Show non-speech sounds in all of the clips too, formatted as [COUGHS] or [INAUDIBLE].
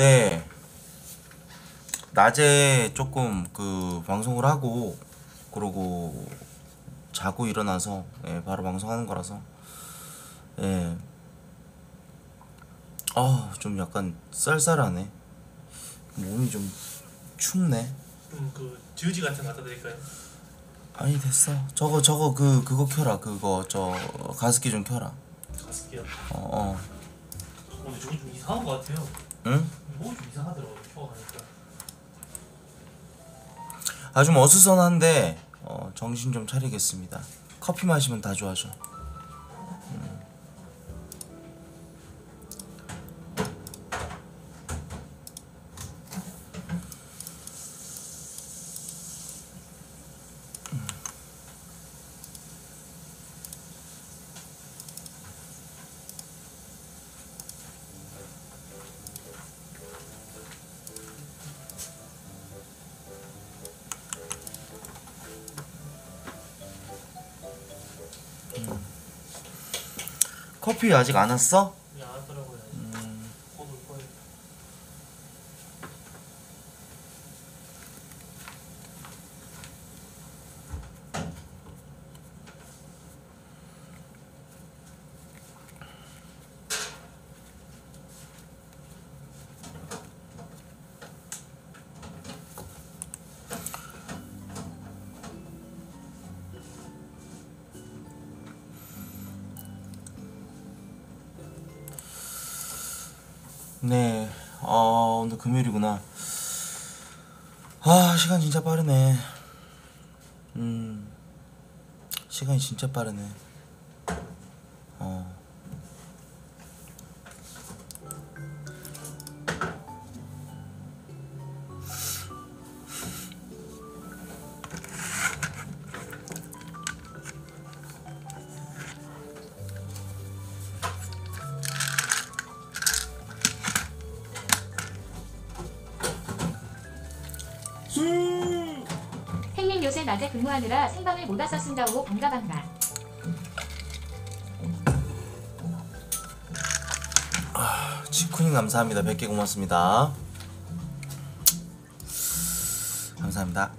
네. 낮에 조금 그 방송을 하고 그러고 자고 일어나서 예, 바로 방송하는 거라서 예. 아, 좀 약간 쌀쌀하네. 몸이 좀 춥네. 좀그 지우지 같은 거 갖다 드릴까요? 아니 됐어. 저거 저거 그 그거 켜라. 그거 저 가습기 좀 켜라. 가습기요. 어, 어. 어, 근데 저거 좀 이상한 거 같아요. 응? 뭐가 좀 이상하더라고요. 켜가니까. 아좀 어수선한데 어, 정신 좀 차리겠습니다. 커피 마시면 다 좋아져. 커피 아직 안 왔어? 금요일이구나. 아 시간 진짜 빠르네. 음. 시간이 진짜 빠르네. 감사합니다. 100개 고맙습니다. 감사합니다.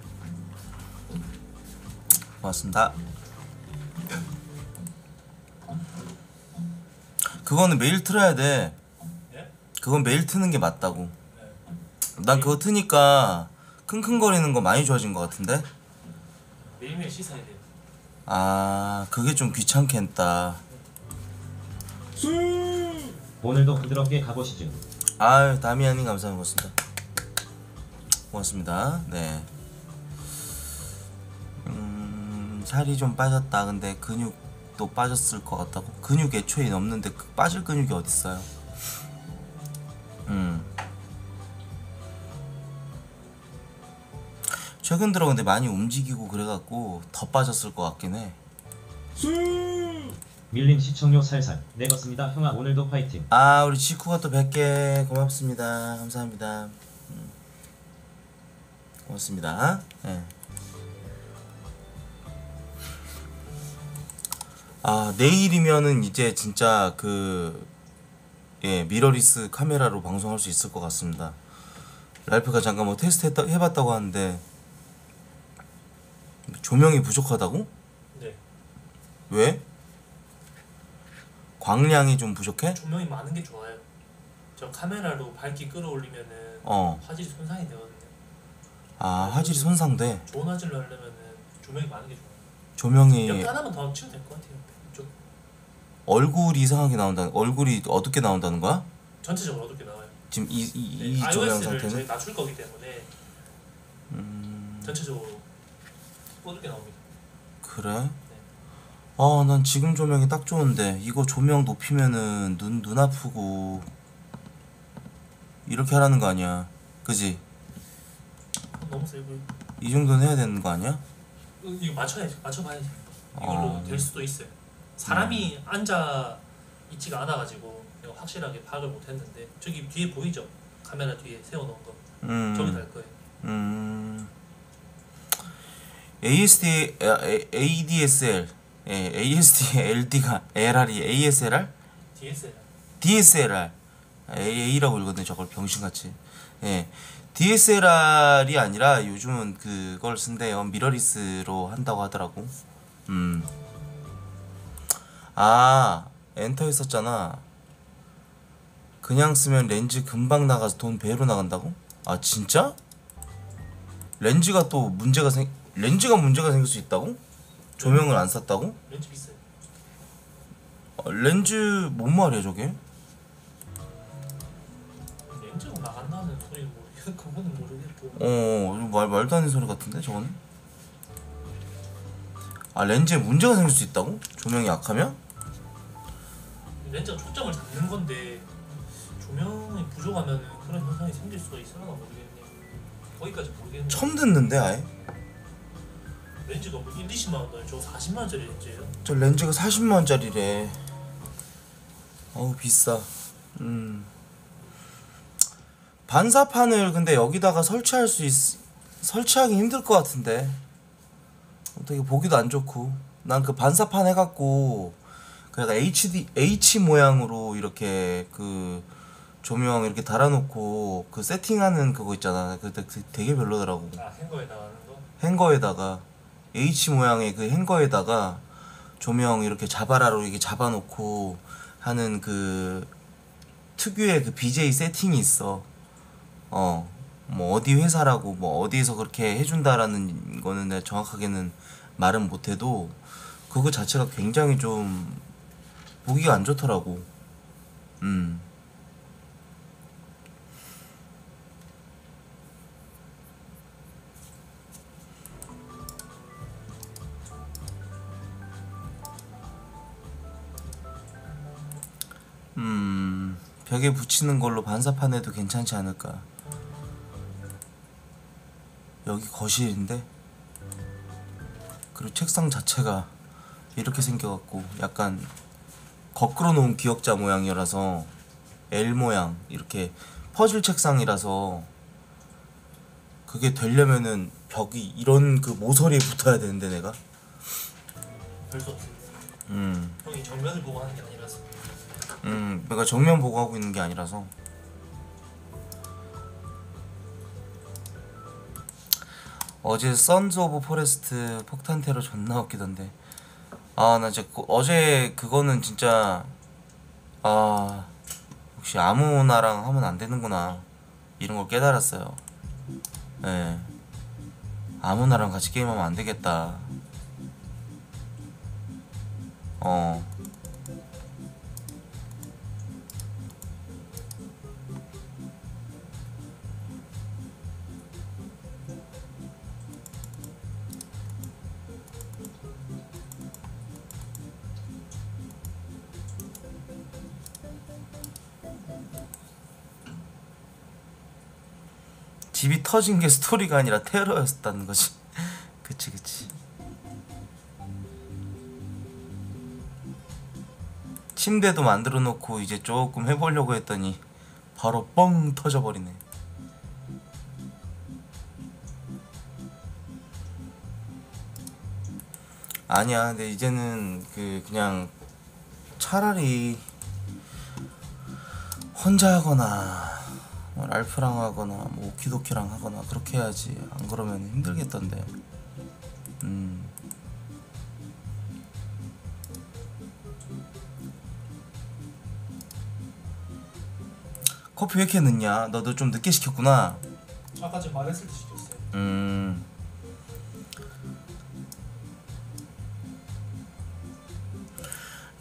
고맙습니다. 그거는 매일 틀어야 돼. 예? 그건 매일 트는 게 맞다고. 네. 난 그거 트니까 킁킁거리는 거 많이 좋아진 것 같은데? 매일매일 씻어야 돼요. 아, 그게 좀 귀찮겠다. 오늘도 부드럽게 가보시죠. 아유, 다미안님 감사합니다. 고맙습니다. 고맙습니다. 네. 음, 살이 좀 빠졌다. 근데 근육도 빠졌을 것 같다고. 근육 애초에 없는데 그 빠질 근육이 어딨어요? 음. 최근 들어 근데 많이 움직이고 그래갖고 더 빠졌을 것 같긴 해. 밀린 시청료 살살. 네 그렇습니다. 형아 오늘도 화이팅. 아 우리 지쿠가 또 100개 고맙습니다 감사합니다 음. 고맙습니다 예. 아 내일이면은 이제 진짜 그 예, 미러리스 카메라로 방송할 수 있을 것 같습니다 랄프가 잠깐 뭐 테스트 했다, 해봤다고 하는데 조명이 부족하다고? 네. 왜? 광량이 좀 부족해? 조명이 많은 게 좋아요. 저 카메라로 밝기 끌어올리면은 어. 화질이 손상이 되거든요. 아 화질이 손상돼 좋은 화질로 하려면은 조명이 많은 게 좋아요. 조명이 옆에 하나만 더 치면 될 것 같아요. 좀 얼굴이 이상하게 나온다 얼굴이 어둡게 나온다는 거야? 전체적으로 어둡게 나와요. 지금 이, 이, 네, 이 조명 iOS를 저희 상태는? 낮출 거기 때문에 음 전체적으로 어둡게 나옵니다. 그래? 아 난 지금 조명이 딱 좋은데 이거 조명 높이면은 눈 눈 아프고 이렇게 하라는 거 아니야 그지? 너무 세 보여. 이 정도는 해야 되는 거 아니야? 어, 이거 맞춰야지. 맞춰봐야지. 이걸로 어. 될 수도 있어요. 사람이 앉아 있지가 않아가지고 내가 확실하게 파악을 못했는데 저기 뒤에 보이죠? 카메라 뒤에 세워놓은 거. 음 저기 달 거예요. 음 ASD 아, ADSL 예, ASD LD가 LR이 ASLR? DSLR. DSLR AA라고 읽거든요. 저걸 병신같이. 예. DSLR이 아니라 요즘은 그걸 쓴대요. 미러리스로 한다고 하더라고. 음. 아, 엔터 했었잖아. 그냥 쓰면 렌즈 금방 나가서 돈 배로 나간다고? 아, 진짜? 렌즈가 또 문제가 생 렌즈가 문제가 생길 수 있다고? 조명을 안 샀다고? 렌즈 비싸요. 어, 렌즈 뭔 말이야 저게? 렌즈가 나간다는 소리는 모르겠고 그거는 모르겠고 어, 말 말도 안 되는 소리 같은데 저거는? 아 렌즈에 문제가 생길 수 있다고? 조명이 약하면? 렌즈가 초점을 잡는 건데 조명이 부족하면 그런 현상이 생길 수가 있을까 모르겠네. 거기까지 모르겠네. 처음 듣는데 아예? 렌즈가 뭐 1, 20만 원 돈, 저 40만 원짜리 렌즈예요. 저 렌즈가 40만 원짜리래. 어우 비싸. 음. 반사판을 근데 여기다가 설치할 수 있, 설치하기 힘들 것 같은데. 어떻게 보기도 안 좋고. 난 그 반사판 해갖고 그러니까 HD H 모양으로 이렇게 그 조명 이렇게 달아놓고 그 세팅하는 그거 있잖아. 그때 되게 별로더라고. 아 행거에 나가는 거. 행거에다가 H 모양의 그 행거에다가 조명 이렇게 자바라로 이렇게 잡아놓고 하는 그 특유의 그 BJ 세팅이 있어. 어, 뭐 어디 회사라고 뭐 어디에서 그렇게 해준다라는 거는 내가 정확하게는 말은 못해도 그거 자체가 굉장히 좀 보기가 안 좋더라고. 음. 음, 벽에 붙이는 걸로 반사판 해도 괜찮지 않을까. 여기 거실인데? 그리고 책상 자체가 이렇게 생겨갖고 약간 거꾸로 놓은 기역자 모양이라서 L 모양 이렇게 퍼즐 책상이라서 그게 되려면은 벽이 이런 그 모서리에 붙어야 되는데 내가 별 수 없어요. 음 형이 정면을 보고 하는 게 아니라서. 음, 내가 정면 보고 하고 있는 게 아니라서. 어제 Sons of Forest 폭탄 테러 존나 웃기던데. 아, 나 진짜 그- 어제 그거는 진짜 아, 역시 아무나랑 하면 안 되는구나. 이런 걸 깨달았어요. 예. 아무나랑 같이 게임하면 안 되겠다. 어. 집이 터진 게 스토리가 아니라 테러였다는 거지. [LAUGHS] 그치 그치. 침대도 만들어 놓고 이제 조금 해보려고 했더니 바로 뻥 터져버리네. 아니야, 근데 이제는 그 그냥 차라리 혼자 하거나 뭐 랄프랑 하거나 뭐 오키도키랑 하거나 그렇게 해야지 안 그러면 힘들겠던데. 음. 커피 왜 이렇게 늦냐? 너도 좀 늦게 시켰구나. 아까 전 말했을 때 시켰어요. 음.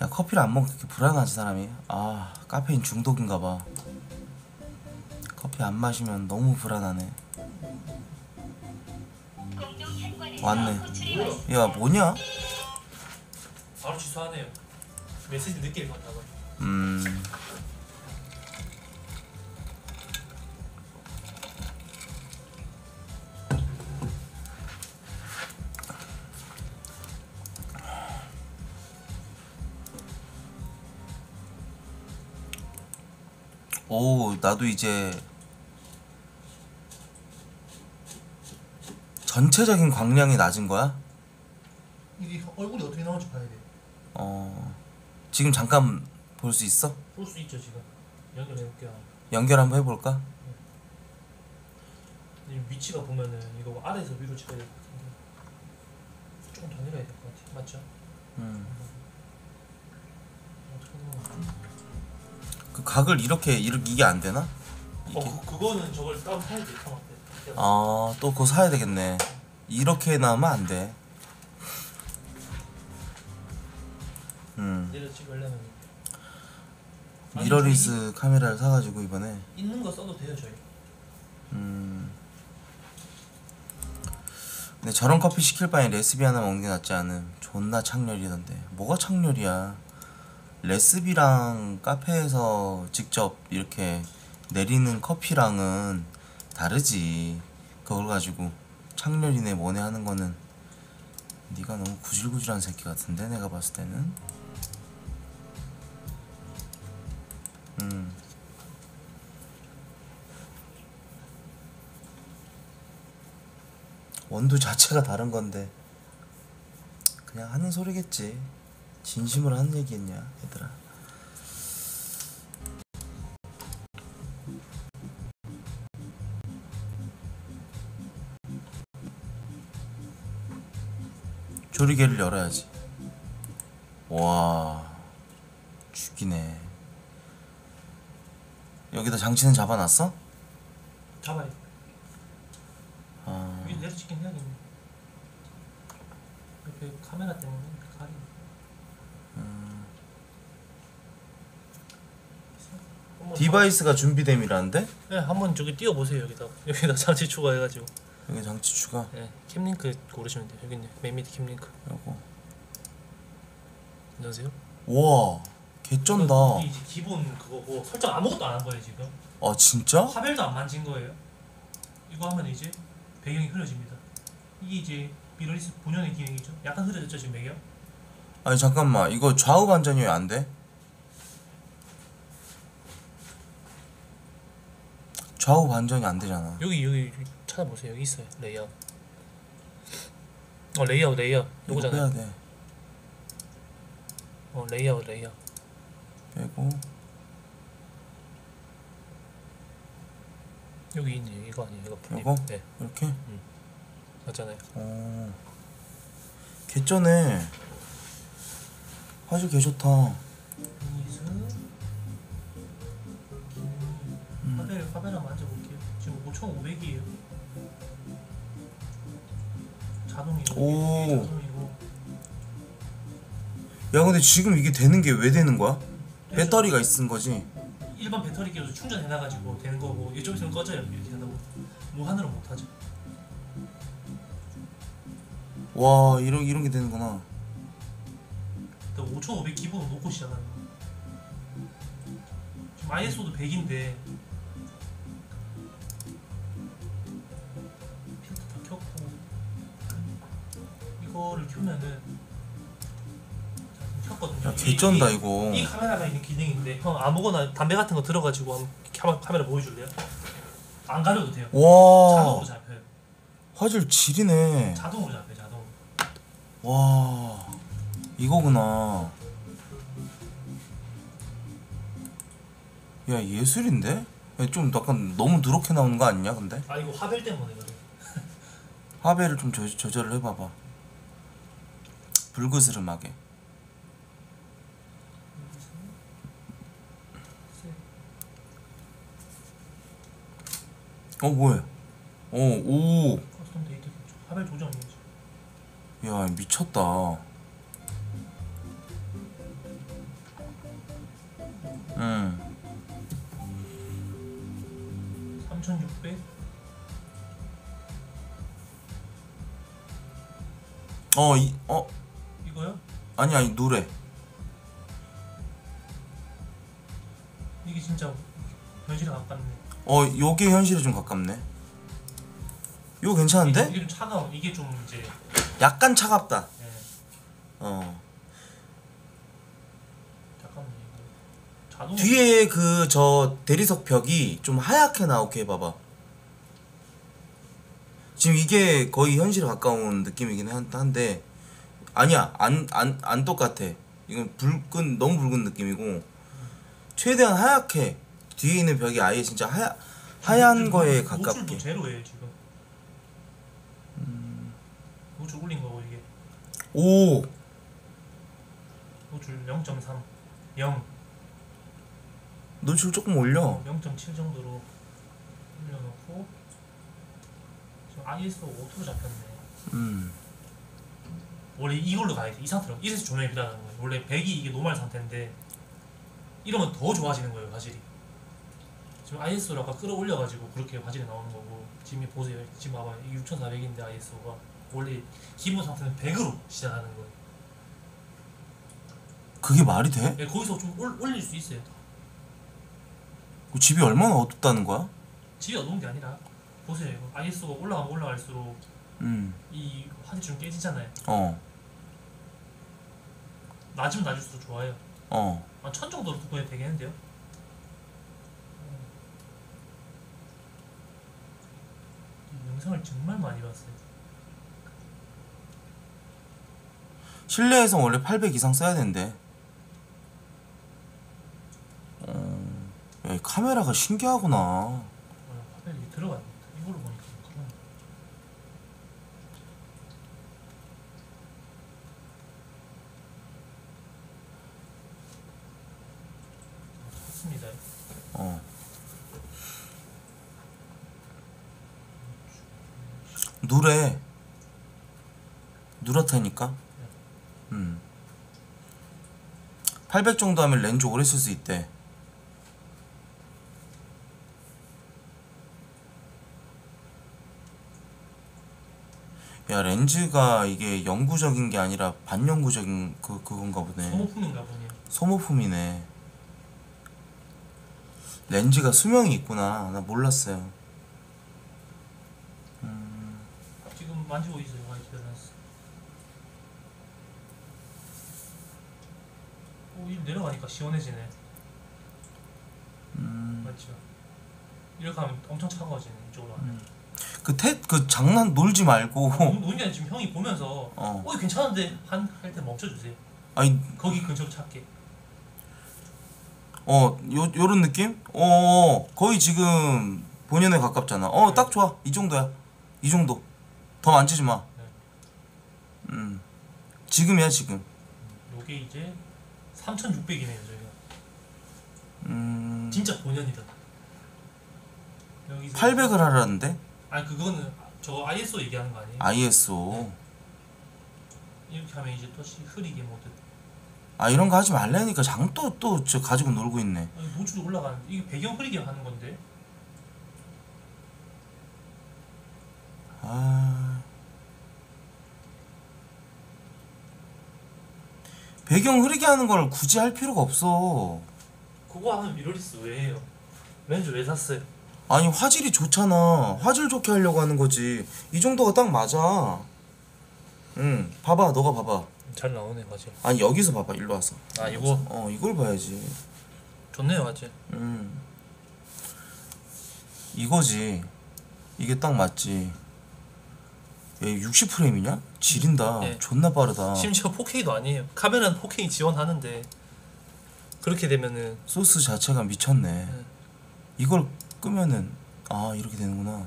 야, 커피를 안 먹으면 그렇게 불안하지 사람이? 아 카페인 중독인가 봐 커피 안 마시면 너무 불안하네 왔네? 야 뭐냐 바로 취소하네요. 메시지 늦게 읽었나 봐. 음 오, 나도 이제 전체적인 광량이 낮은 거야? 이게 얼굴이 어떻게 나올지 봐야 돼. 어, 지금 잠깐 볼 수 있어? 볼 수 있죠 지금. 연결해 볼게요. 연결 한번 해볼까? 이 위치가 보면은 이거 아래에서 위로 찍어야 될 것 같은데 조금 더 내려야 될 것 같아. 맞죠? 음. 어떻게 거야? 그 각을 이렇게 이렇게 이게 안 되나? 이게? 어, 그, 그거는 저걸 따로 사야 돼. 형한테. 아, 또 그거 사야 되겠네. 이렇게 나오면 안 돼. 음. 내려 찍으려면 아니, 미러리스 카메라를 사가지고 이번에 있는 거 써도 돼요 저희. 음. 근데 저런 커피 시킬 바에 레시피 하나 먹는 게 낫지 않음. 존나 창렬이던데. 뭐가 창렬이야? 레시피랑 카페에서 직접 이렇게 내리는 커피랑은 다르지. 그걸 가지고 창렬이네 뭐네 하는 거는 네가 너무 구질구질한 새끼 같은데 내가 봤을 때는. 음. 원두 자체가 다른 건데 그냥 하는 소리겠지 진심으로 하는 얘기겠냐 얘들아 조리개를 열어야지 와 죽이네 여기다 장치는 잡아놨어? 잡아야 돼. 아... 위에 내려 찍긴 해야겠네. 옆에 카메라 때문에 가리. 한번 device가 준비됨이라는데? 네, 한번 저기 띄워 보세요 여기다. 여기다 [LAUGHS] 장치 추가해가지고. 여기 장치 추가 네, Cam Link 고르시면 돼요. 여기 있네. 맨 밑에 Cam Link. 요거 안녕하세요. 우와 개쩐다 이제 기본 그거고 설정 아무것도 안 한 거예요 지금. 아 진짜? 화면도 안 만진 거예요. 이거 하면 이제 배경이 흐려집니다. 이게 이제 미러리스 본연의 기능이죠. 약간 흐려졌죠 지금 배경. 아니 잠깐만 이거 좌우 반전이 왜 안 돼? 좌우 반전이 안 되잖아 여기 여기 찾아보세요. 여기 있어요. 레이아웃. 어 레이아웃 레이아웃. 요거잖아요. 빼야 돼 어 레이아웃 레이아웃. 빼고 여기 있네. 이거 아니에요. 이거 flip. 요거? 네 이렇게 맞잖아요. 어 개쩌네 화질 개 좋다 화면 한번 만져볼게요. 지금 5,500이에요. 자동이고. 오. 자동이고. 야 근데 지금 이게 되는 게 왜 되는 거야? 배터리가 있은 거지 일반 배터리 끼워서 충전해놔가지고 되는 거고 이쪽에서는 꺼져요 이렇게 보면 무한으로 못하죠 와 이런 이런 게 되는구나 또5500 기본 놓고 시작하는 거 지금 ISO도 100인데 지금 켰거든요. 야 개쩐다 이, 이거. 이 카메라가 있는 기능인데 형 아무거나 담배 같은 거 들어가지고 한번 카메라, 카메라 보여줄래요? 안 가려도 돼요. 와. 자동으로 잡혀요. 화질 지리네. 자동으로 잡혀요 자동으로. 와. 이거구나. 야 예술인데? 야, 좀 약간 너무 누렇게 나오는 거 아니냐 근데? 아 이거 화벨 때문에 그래. [LAUGHS] 화벨을 좀 조, 조절을 해봐봐 불그스름하게. 어 뭐야 어오야 custom 데이터 캡처 화벨 조정이죠 미쳤다. 응. 3600 어, 이, 어, 이거요? 아니, 아니, 노래. 이게 진짜 현실에 가깝네 어, 요게 현실에 좀 가깝네. 이거 괜찮은데? 이게 좀 차가워 이게 좀 이제 약간 차갑다. 예, 어. 잠깐만 이거 자동 뒤에 그, 저, 대리석 벽이 좀 하얗게 나오게 해봐봐. 지금 이게 거의 현실에 가까운 느낌이긴 한- 한데, 아니야, 안, 안, 안 똑같아. 이건 붉은, 너무 붉은 느낌이고, 최대한 하얗게 뒤에 있는 벽이 아예 진짜 하얀 하얀 거에 노출도 가깝게. 제로예요 지금. 노출 올린 거고 이게 오 노출 0.3, 0, 노출 조금 올려. 0.7 정도로 올려놓고 지금 ISO auto로 잡혔네. 음. 원래 이걸로 가야 돼. 이 상태로 이래서 조명이 필요하다는 거예요. 원래 100이 이게 normal 상태인데 이러면 더 좋아지는 거예요 화질이. 지금 ISO를 아까 끌어올려가지고 그렇게 화질이 나오는 거고 지금 이 보세요. 지금 봐봐요. 6400인데 ISO가 원래 기본 상태는 100으로 시작하는 거예요. 그게 말이 돼? 예, 거기서 좀 올, 올릴 수 있어요. 그 집이 얼마나 어둡다는 거야? 집이 어두운 게 아니라 보세요. 이거 ISO가 올라가면 올라갈수록 음. 이좀 깨지잖아요. 어. 낮으면 낮을수록 좋아요. 어. 한 천 정도로 구분이 되겠는데요? 이 영상을 정말 많이 봤어요. 실내에서 원래 800 이상 써야 된대. 어. 야, 이 카메라가 신기하구나. 아, 화면이 이게 들어가네. 이걸로 보니까 그런. 아, 좋습니다. 어. 누래. 누렇다니까? 음. 800 정도 하면 렌즈 오래 쓸 수 있대. 야, 렌즈가 이게 영구적인 게 아니라 반영구적인 그, 그건가 보네. 소모품인가 보네요. 소모품이네. 렌즈가 수명이 있구나. 나 몰랐어요. 지금 만지고 있어요. 화이트 밸런스. 오, 이 내려가니까 시원해지네. 음, 맞죠? 이렇게 하면 엄청 차가워지네. 이쪽으로 하면. 그 태, 그 장난 놀지 말고. 노인이 지금 형이 보면서 어. 어, 괜찮은데 한 할 때 멈춰주세요. 아니, 거기 근처로 찾게. 어, 요, 요런 느낌? 어, 거의 지금 본연에 가깝잖아. 어, 딱 좋아. 이 정도야. 이 정도. 더 만지지 마. 음. 지금이야, 지금. 요게 이제 3,600이네요 저희가. 음. 진짜 본연이다. 여기서 800을 하라는데? 아니 그거는 저 ISO 얘기하는 거 아니에요? ISO. 이렇게 하면 이제 또 시- 흐리게 모드. 아, 이런 거 하지 말라니까. 장 또, 또, 저 가지고 놀고 있네. 아니, 노출이 올라가는데 이게 배경 흐리게 하는 건데. 아. 배경 흐리게 하는 걸 굳이 할 필요가 없어. 그거 하면 미러리스 왜 해요? 렌즈 왜 샀어요? 아니 화질이 좋잖아. 화질 좋게 하려고 하는 거지. 이 정도가 딱 맞아. 응, 봐봐, 너가 봐봐. 잘 나오네 화질. 아니 여기서 봐봐, 일로 와서. 아 이거 어, 이걸 봐야지. 좋네요 화질. 음, 이거지. 이게 딱 맞지. 얘 60프레임이냐? 지린다. 네. 존나 빠르다. 심지어 4K도 아니에요. 카메라는 4K 지원하는데 그렇게 되면은 소스 자체가 미쳤네. 이걸 끄면은 아 이렇게 되는구나.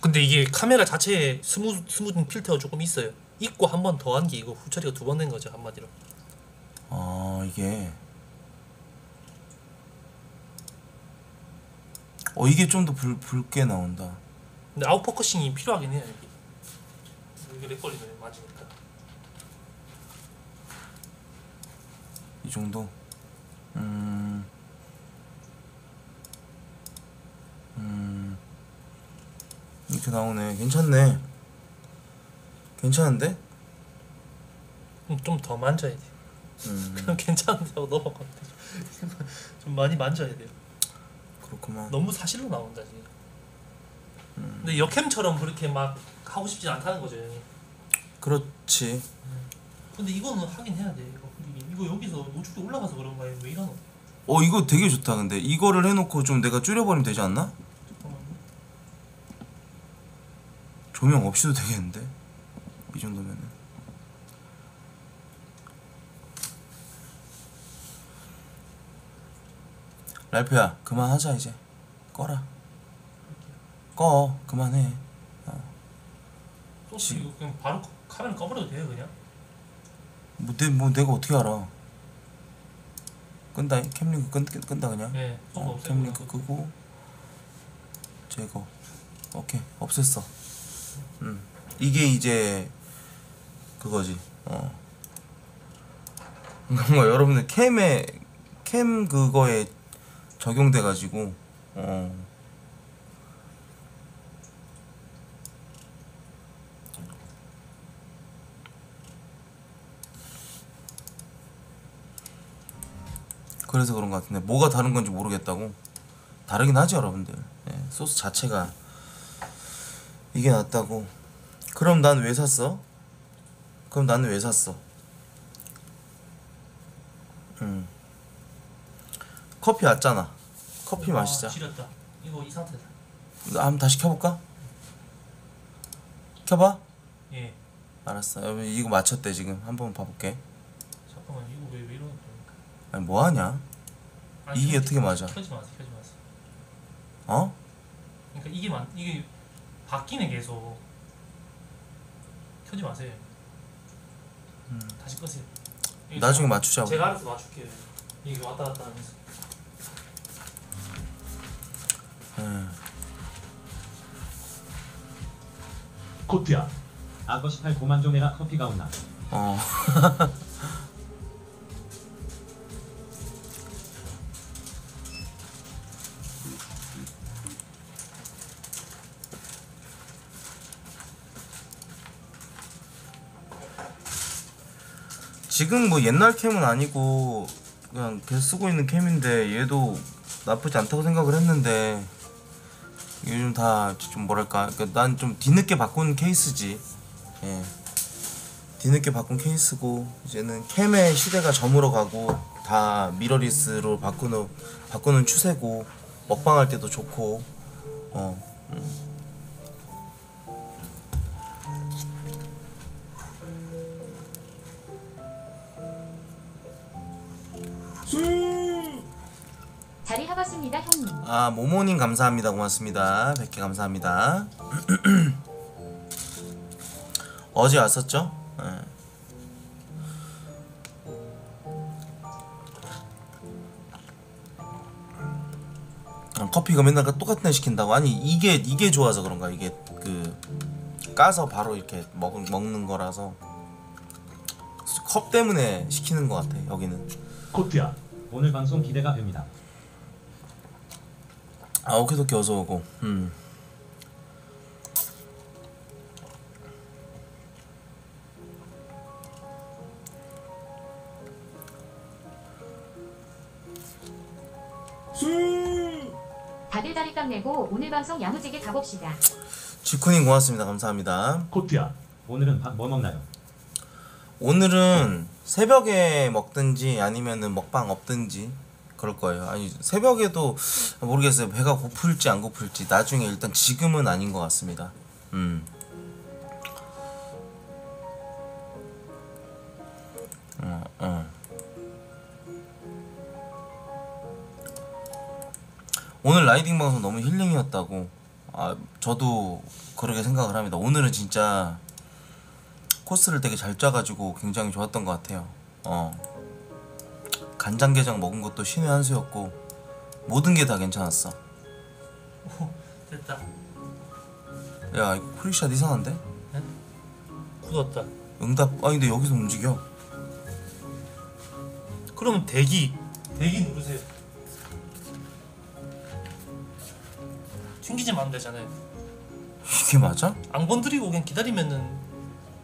근데 이게 카메라 자체에 smoo smoothen 필터가 조금 있어요. 있고 한 번 더 한 게 이거 후처리가 두 번 된 거죠 한마디로. 아 이게 어 이게 좀 더 붉게 나온다. 근데 out focusing이 필요하긴 해요 여기. 이게 lag 걸리면 맞으니까. 이 정도. 음. 음. 이렇게 나오네. 괜찮네. 괜찮은데? 좀 더 만져야 돼. 음. 그냥 괜찮은데 하고 넘어가면 돼. [LAUGHS] 좀 많이 만져야 돼요. 그렇구만. 너무 사실로 나온다 지금. 근데 역캠처럼 그렇게 막 하고 싶지 않다는 거죠. 그렇지. 근데 이거는 하긴 해야 돼. 이거. 이거 여기서 노출이 올라가서 그런 거예요. 왜 이러노? 어 이거 되게 좋다. 근데 이거를 해놓고 좀 내가 줄여버리면 되지 않나? 잠깐만요. 조명 없이도 되겠는데? 이 정도면은. 랄프야 그만하자 이제 꺼라 꺼. 그만해. 소스 이거 그냥 바로 카- 카메라 꺼버려도 돼요 그냥? 뭐, 내, 뭐 내가 어떻게 알아? 끈다 캠링크 끈, 끈, 끈다 그냥? 네 어, 없애고 캠링크 그냥. 끄고. 제거. 오케이. 없앴어. 음. 이게 이제 그거지. 어. [LAUGHS] 뭔가 여러분들 캠에 캠 그거에 적용돼 가지고 어 그래서 그런 것 같은데 뭐가 다른 건지 모르겠다고. 다르긴 하죠 여러분들. 예, 소스 자체가 이게 낫다고. 그럼 난 왜 샀어? 그럼 나는 왜 샀어? 음. 커피 왔잖아. 커피 아, 마시자. 지렸다. 이거 이 상태다. 나 한번 다시 켜볼까? 켜봐? 예. 알았어. 여러분 이거 맞췄대 지금. 한번 봐볼게 잠깐만 이거 왜, 왜 이러는 거야 아니 뭐 하냐 아니, 이게 켜지- 어떻게 맞아? 켜지 마세요 켜지 마세요 어? 그러니까 이게 만 이게 바뀌네 계속 켜지 마세요 다시 끄세요 음. 나중에 제가- 맞추자고 제가 알아서 맞출게요 이게 왔다 갔다 하면서 예. 코트야. 악어 18 고만 좀 해라 커피가 온나. 어. [LAUGHS] 지금 뭐 옛날 캠은 아니고 그냥 계속 쓰고 있는 캠인데 얘도 나쁘지 않다고 생각을 했는데 요즘 다 좀 뭐랄까 난 좀 뒤늦게 바꾼 케이스지 예. 뒤늦게 바꾼 케이스고 이제는 캠의 시대가 저물어 가고 다 미러리스로 바꾸는 바꾸는 추세고 먹방할 때도 좋고 어 음. 자리 하겠습니다 형님. 아 모모님 감사합니다. 고맙습니다. 100개 감사합니다. [CLEARS THROAT] 어제 왔었죠? 예. 아, 커피가 맨날 똑같은 애 시킨다고? 아니 이게 이게 좋아서 그런가? 이게 그 까서 바로 이렇게 먹, 먹는 거라서. 컵 때문에 시키는 것 같아 여기는 코트야. 오늘 방송 기대가 됩니다. 아 오케이도키 어서 오고 음. 다들 자리값 내고 오늘 방송 야무지게 가봅시다. 지쿠님 고맙습니다 감사합니다 코트야. 오늘은 밥 뭐 먹나요? 오늘은 새벽에 먹든지 아니면은 먹방 없든지 그럴 거예요. 아니 새벽에도 모르겠어요. 배가 고플지 안 고플지. 나중에 일단 지금은 아닌 것 같습니다. 음. 어, 어. 오늘 라이딩 방송 너무 힐링이었다고. 아 저도 그렇게 생각을 합니다. 오늘은 진짜 코스를 되게 잘 짜가지고 굉장히 좋았던 것 같아요. 어. 간장게장 먹은 것도 신의 한 수였고 모든 게 다 괜찮았어. 오 됐다. 야 이거 프리샷 이상한데? 굳었다. 응답 아 근데 여기서 움직여. 그러면 대기 대기 누르세요. 튕기지 않으면 되잖아요. 이게 맞아? 안 건드리고 그냥 기다리면은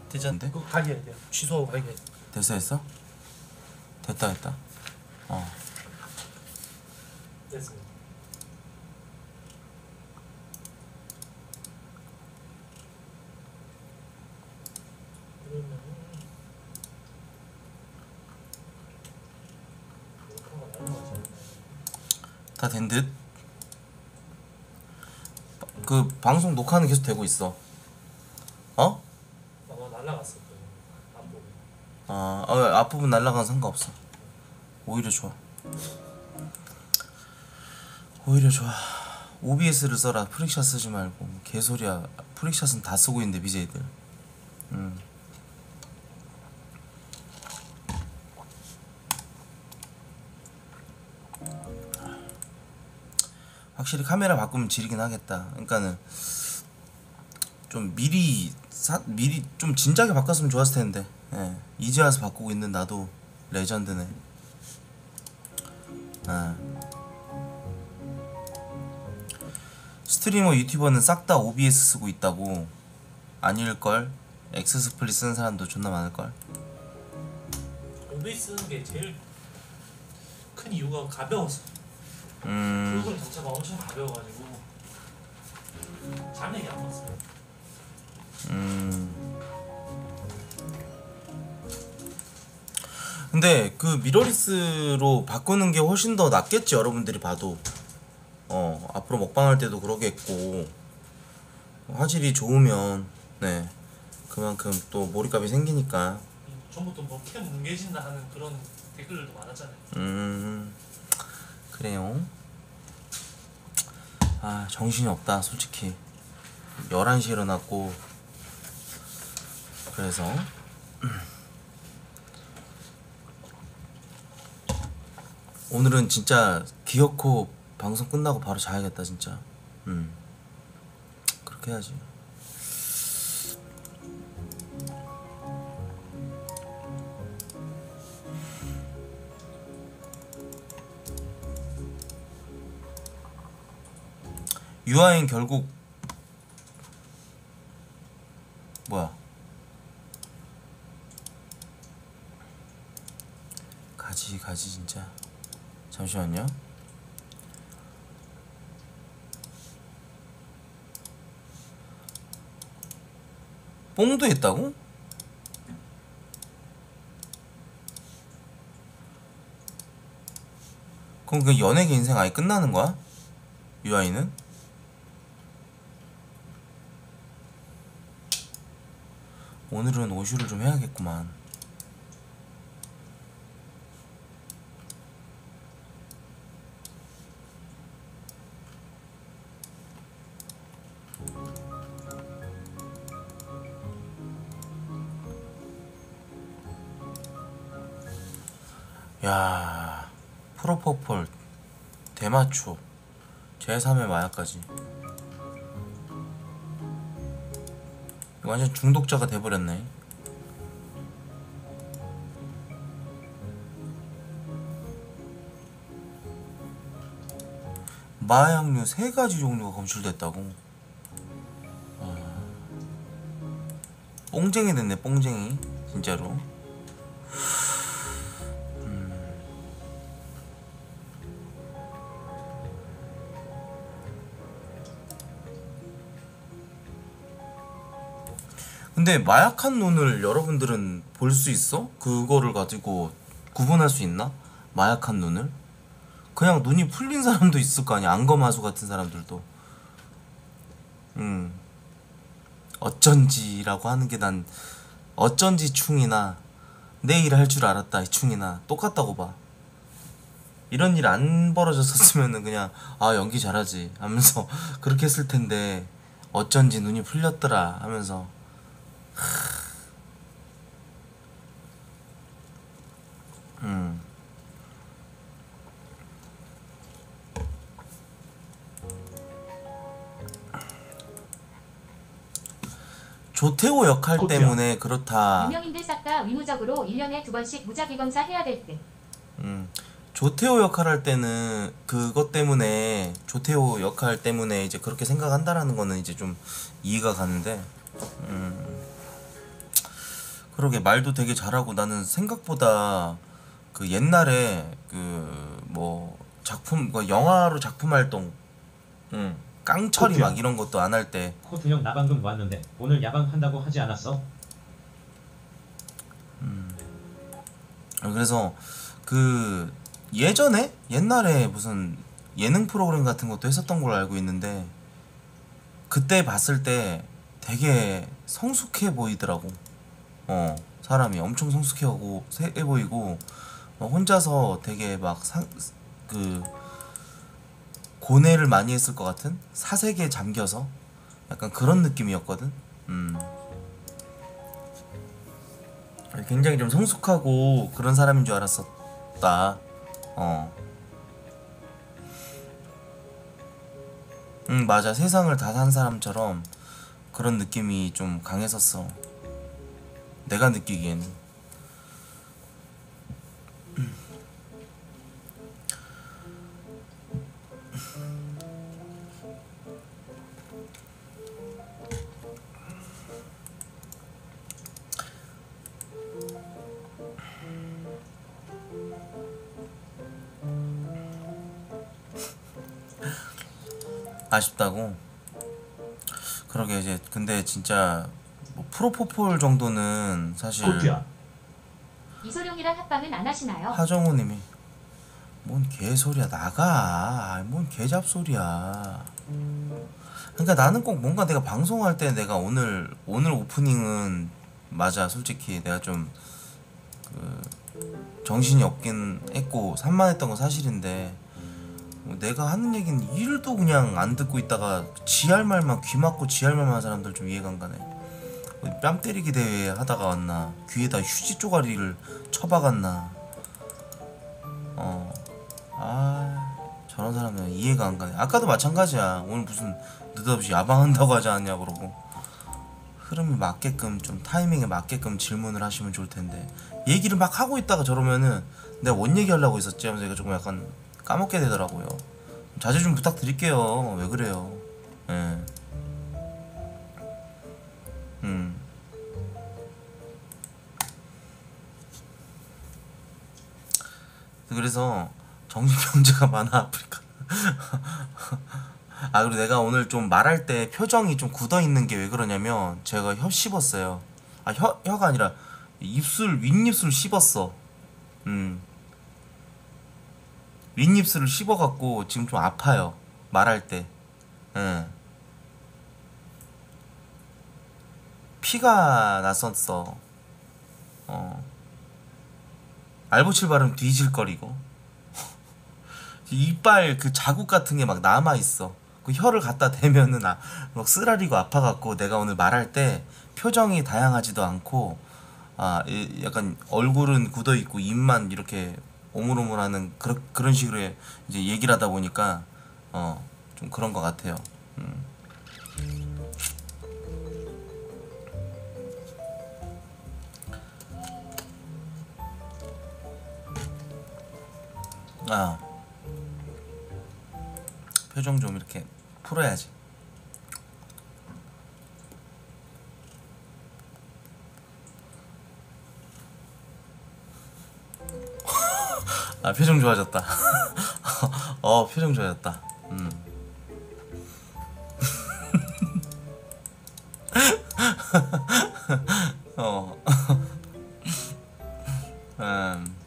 되잖아요 근데? 그거 가게 돼요 취소하고 가게 돼요 됐어 됐어? 됐다 됐다 어 됐습니다 다 된 듯? 그 방송 녹화는 계속 되고 있어 어? 아마 날라갔을 거예요 안 보고 어, 어 앞부분 날라가는 상관없어. 오히려 좋아. 오히려 좋아. OBS를 써라. 프릭샷 쓰지 말고. 개소리야. 프릭샷은 다 쓰고 있는데 BJ들. 음. 확실히 카메라 바꾸면 지르긴 하겠다. 그러니까는 좀 미리 사, 미리 좀 진작에 바꿨으면 좋았을 텐데 예. 이제 와서 바꾸고 있는 나도 레전드네. 아. 스트리머 유튜버는 싹 다 OBS 쓰고 있다고. 아닐걸? XSplit 쓰는 사람도 존나 많을걸? OBS 쓰는 게 제일 큰 이유가 가벼워서. 음. 프로그램 자체가 엄청 가벼워가지고. 잔액이 안 맞어요. 음. 근데 그 미러리스로 바꾸는 게 훨씬 더 낫겠지 여러분들이 봐도. 어 앞으로 먹방할 때도 그러겠고. 화질이 좋으면 네. 그만큼 또 몰입감이 생기니까. 전부터 뭐캠 뭉개진다 하는 그런 댓글들도 많았잖아요. 음 그래요. 아 정신이 없다 솔직히. 11시에 일어났고. 그래서 오늘은 진짜 기어코 방송 끝나고 바로 자야겠다 진짜. 음. 그렇게 해야지. 유아인 결국 뭐야? 가지 가지 진짜 잠시만요 뽕도 했다고? 그럼 그 연예계 인생 아예 끝나는 거야? 유아인은? 오늘은 오슈를 좀 해야겠구만. 야, 프로포폴, 대마초, 제3의 마약까지. 완전 중독자가 돼버렸네. 마약류 세 가지 종류가 검출됐다고. 아. 뽕쟁이 됐네, 뽕쟁이. 진짜로. 근데 마약한 눈을 여러분들은 볼 수 있어? 그거를 가지고 구분할 수 있나? 마약한 눈을? 그냥 눈이 풀린 사람도 있을 거 아니야 안검하수 같은 사람들도 음 어쩐지라고 하는 게 난 어쩐지 충이나 내일할줄 알았다 이 충이나 똑같다고 봐 이런 일 안 벌어졌었으면은 그냥 아 연기 잘하지 하면서 [LAUGHS] 그렇게 했을 텐데 어쩐지 눈이 풀렸더라 하면서 음. 조태호 역할 코피야. 때문에 그렇다. 유명인들 싹 다 의무적으로 1년에 두 번씩 무작위 검사 해야 될 듯. 음. 조태호 역할 할 때는 그것 때문에 조태호 역할 때문에 이제 그렇게 생각한다라는 거는 이제 좀 이해가 가는데 음. 그러게 말도 되게 잘하고 나는 생각보다 그 옛날에 그 뭐 작품 그 영화로 작품 활동 음. 깡철이 코피야. 막 이런 것도 안 할 때 코트 형 나 방금 왔는데 오늘 야방 한다고 하지 않았어? 어, 그래서 그 예전에 옛날에 무슨 예능 프로그램 같은 것도 했었던 걸로 알고 있는데 그때 봤을 때 되게 성숙해 보이더라고. 어 사람이 엄청 성숙해하고 세 보이고 어, 혼자서 되게 막그 고뇌를 많이 했을 것 같은 사색에 잠겨서 약간 그런 느낌이었거든. 음. 굉장히 좀 성숙하고 그런 사람인 줄 알았었다. 어. 응 맞아 세상을 다 산 사람처럼 그런 느낌이 좀 강했었어. 내가 느끼기에는. 아쉽다고. 그러게 이제 근데 진짜 뭐 프로포폴 정도는 사실 코트야. 이소룡이랑 합방은 안 하시나요? 하정우님이 뭔 개소리야 나가 뭔 개잡소리야 그러니까 나는 꼭 뭔가 내가 방송할 때 내가 오늘 오늘 오프닝은 맞아 솔직히 내가 좀 그, 정신이 없긴 했고 산만했던 건 사실인데 뭐 내가 하는 얘기는 일도 그냥 안 듣고 있다가 지 할 말만 귀 막고 지 할 말만 하는 사람들 좀 이해가 안 가네 뺨 때리기 대회 하다가 왔나? 귀에다 휴지 쪼가리를 쳐박았나? 어. 아 저런 사람은 이해가 안 가네. 아까도 마찬가지야. 오늘 무슨 느닷없이 야방한다고 하지 않냐 그러고. 흐름이 맞게끔 좀 타이밍에 맞게끔 질문을 하시면 좋을 텐데. 얘기를 막 하고 있다가 저러면은 내가 뭔 얘기 하려고 했었지 하면서 제가 조금 약간 까먹게 되더라고요. 자제 좀 부탁드릴게요. 왜 그래요? 예. 음. 그래서 정신병자가 [LAUGHS] 많아 아프리카. 아 그리고 내가 오늘 좀 말할 때 표정이 좀 굳어 있는 게 왜 그러냐면 제가 혀 씹었어요. 아 혀 혀가 아니라 입술 윗입술 씹었어. 음. 윗입술을 씹어갖고 지금 좀 아파요. 말할 때. 예. 피가 났었어. 어. 알보칠 바르면 뒤질거리고. [LAUGHS] 이빨 그 자국 같은 게 막 남아 있어. 그 혀를 갖다 대면은 아, 막 쓰라리고 아파갖고 내가 오늘 말할 때 표정이 다양하지도 않고 아 이- 약간 얼굴은 굳어 있고 입만 이렇게 오물오물하는 그런 그런 식으로 이제 얘기를 하다 보니까 어 좀 그런 것 같아요. 음. 아 표정 좀 이렇게 풀어야지. [LAUGHS] 아 표정 좋아졌다. [LAUGHS] 어 표정 좋아졌다. 음. [LAUGHS] 어. 음.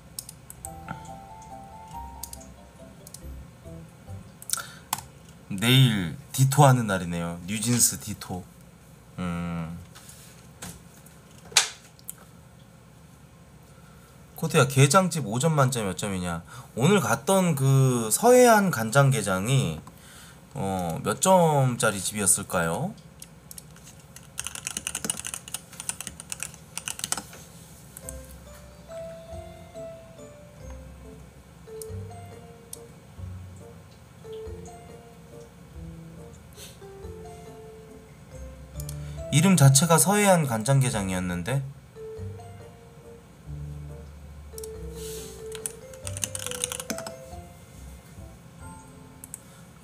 내일 디토 하는 날이네요. 뉴진스 디토. 음. 코트야 게장집 5점 만점 몇 점이냐? 오늘 갔던 그 서해안 간장게장이 어, 몇 점짜리 집이었을까요? 이름 자체가 서해안 간장게장이었는데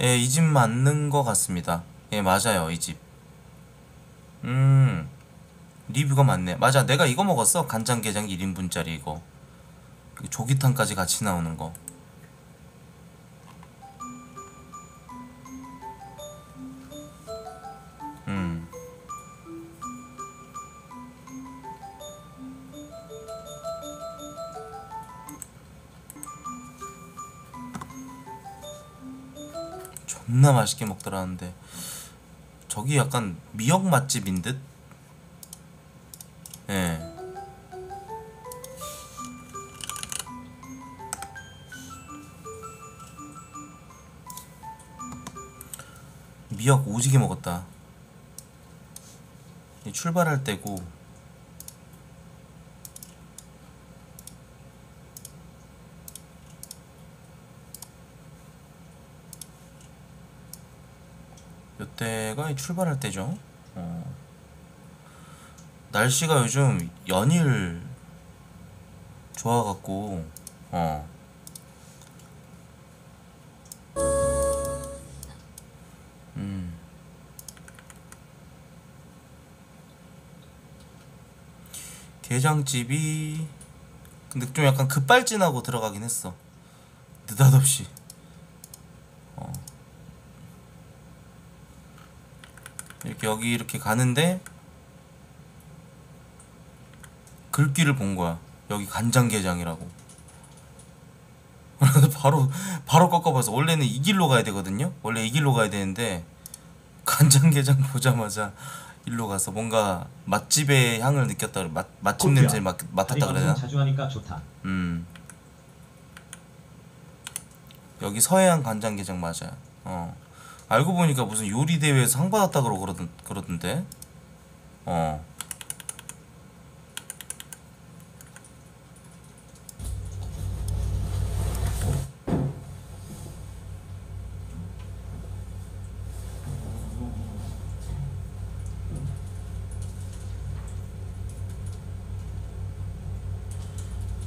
예, 이 집 맞는 것 같습니다. 예, 맞아요, 이 집. 음, 리뷰가 맞네. 맞아, 내가 이거 먹었어. 간장게장 1인분짜리 이거. 그 조기탕까지 같이 나오는 거. 존나 맛있게 먹더라는데 저기 약간 미역 맛집인 듯? 예. 미역 오지게 먹었다. 이 출발할 때고 때가 이 출발할 때죠. 어. 날씨가 요즘 연일 좋아갖고 어. 음. 게장집이 근데 좀 약간 급발진하고 들어가긴 했어 느닷없이 이렇게 여기 이렇게 가는데 글귀를 본 거야 여기 간장게장이라고 [LAUGHS] 그래서 바로 바로 꺾어봐서 원래는 이 길로 가야 되거든요 원래 이 길로 가야 되는데 간장게장 [LAUGHS] 보자마자 일로 가서 뭔가 맛집의 향을 느꼈다. 맛 맛집. 냄새를 맡, 맡았다 그래야 자주 하니까 좋다. 음. 여기 서해안 간장게장 맞아요. 어. 알고 보니까 무슨 요리 대회에서 상 받았다 그러고 그러던 그러던데. 어.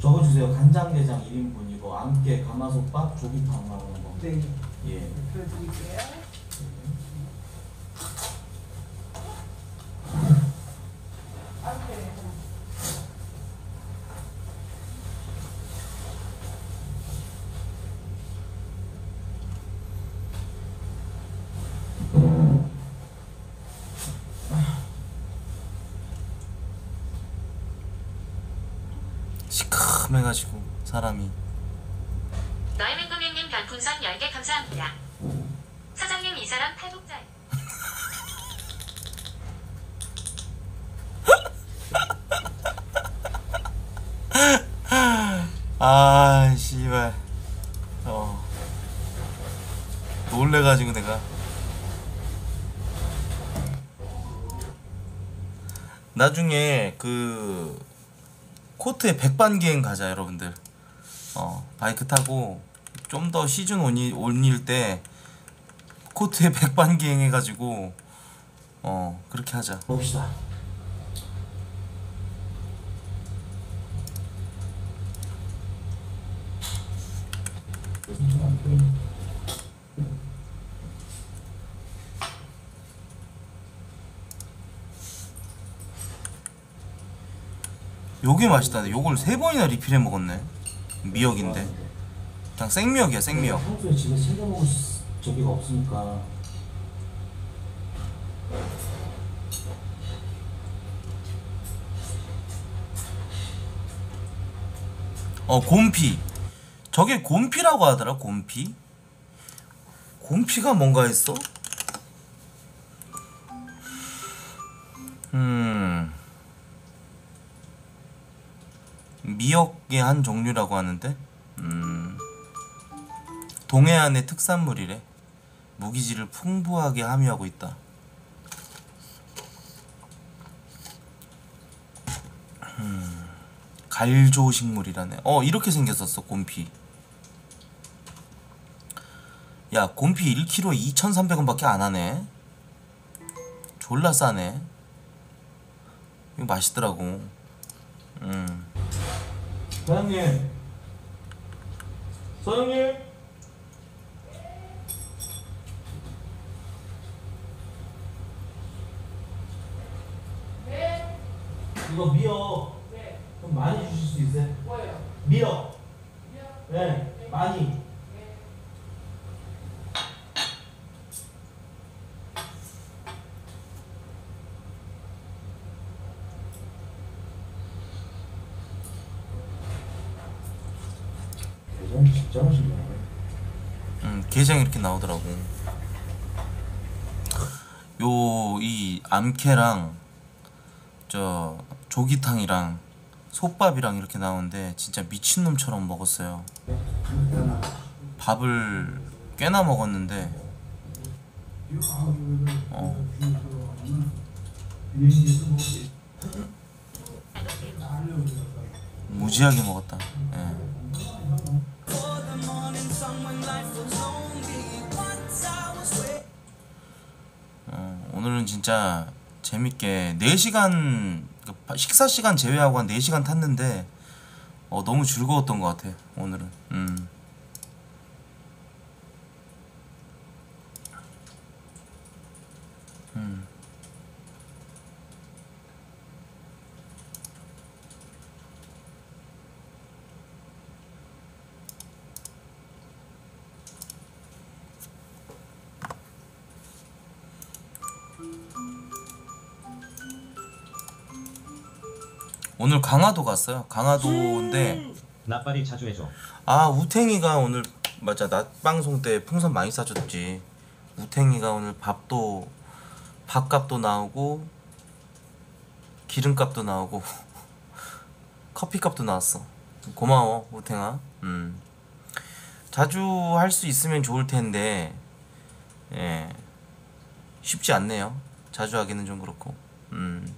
적어주세요. 간장게장 1인분 이거 암깨 가마솥밥 조기탕 나오는 거. 네, 예. 보여드릴게요. 시큼해가지고 사람이. 너희민금융님 별풍선 10개 감사합니다. 사장님 이 사람 탈북자예요. [LAUGHS] 아 씨발. 어. 놀래가지고 내가. 나중에 그 코트에 백반기행 가자 여러분들. 어 바이크 타고 좀 더 시즌 온이 올릴 때 코트에 [LAUGHS] 백반기행 해가지고 어 그렇게 하자. 봅시다. 요게 맛있다네. 요걸 세 번이나 리필해 먹었네. 미역인데. 그냥 생미역이야, 생미역. 평소에 집에 챙겨 먹을 수- 저기가 없으니까 어, 곰피. 저게 곰피라고 하더라, 곰피. 곰피가 뭔가 했어? 음. 미역의 한 종류라고 하는데, 음. 동해안의 특산물이래. 무기질을 풍부하게 함유하고 있다. 갈조 식물이라네. 어 이렇게 생겼었어 곰피. 야 곰피 1kg 2,300원 밖에 안 하네. 졸라 싸네. 이거 맛있더라고. 음. 사장님. 사장님. 이거 미역 좀 많이 주실 수 있어요? 뭐예요? 미역 네 많이 게장 진짜 맛있네 음, 게장 이렇게 나오더라고. 요 이 암캐랑 저 조기탕이랑 솥밥이랑 이렇게 나오는데 진짜 미친놈처럼 먹었어요. 밥을 꽤나 먹었는데 어. 무지하게 먹었다. 예. 오늘은 진짜 재밌게 4시간 식사 시간 제외하고 한 4시간 탔는데 어, 너무 즐거웠던 것 같아 오늘은 음. 음. 오늘 강화도 갔어요. 강화도인데 나발이 자주 해줘. 아 우탱이가 오늘 맞아. 낮 방송 때 풍선 많이 싸줬지. 우탱이가 오늘 밥도 밥값도 나오고 기름값도 나오고 [LAUGHS] 커피값도 나왔어. 고마워 우탱아. 음. 자주 할 수 있으면 좋을 텐데 예. 쉽지 않네요. 자주 하기는 좀 그렇고. 음 음.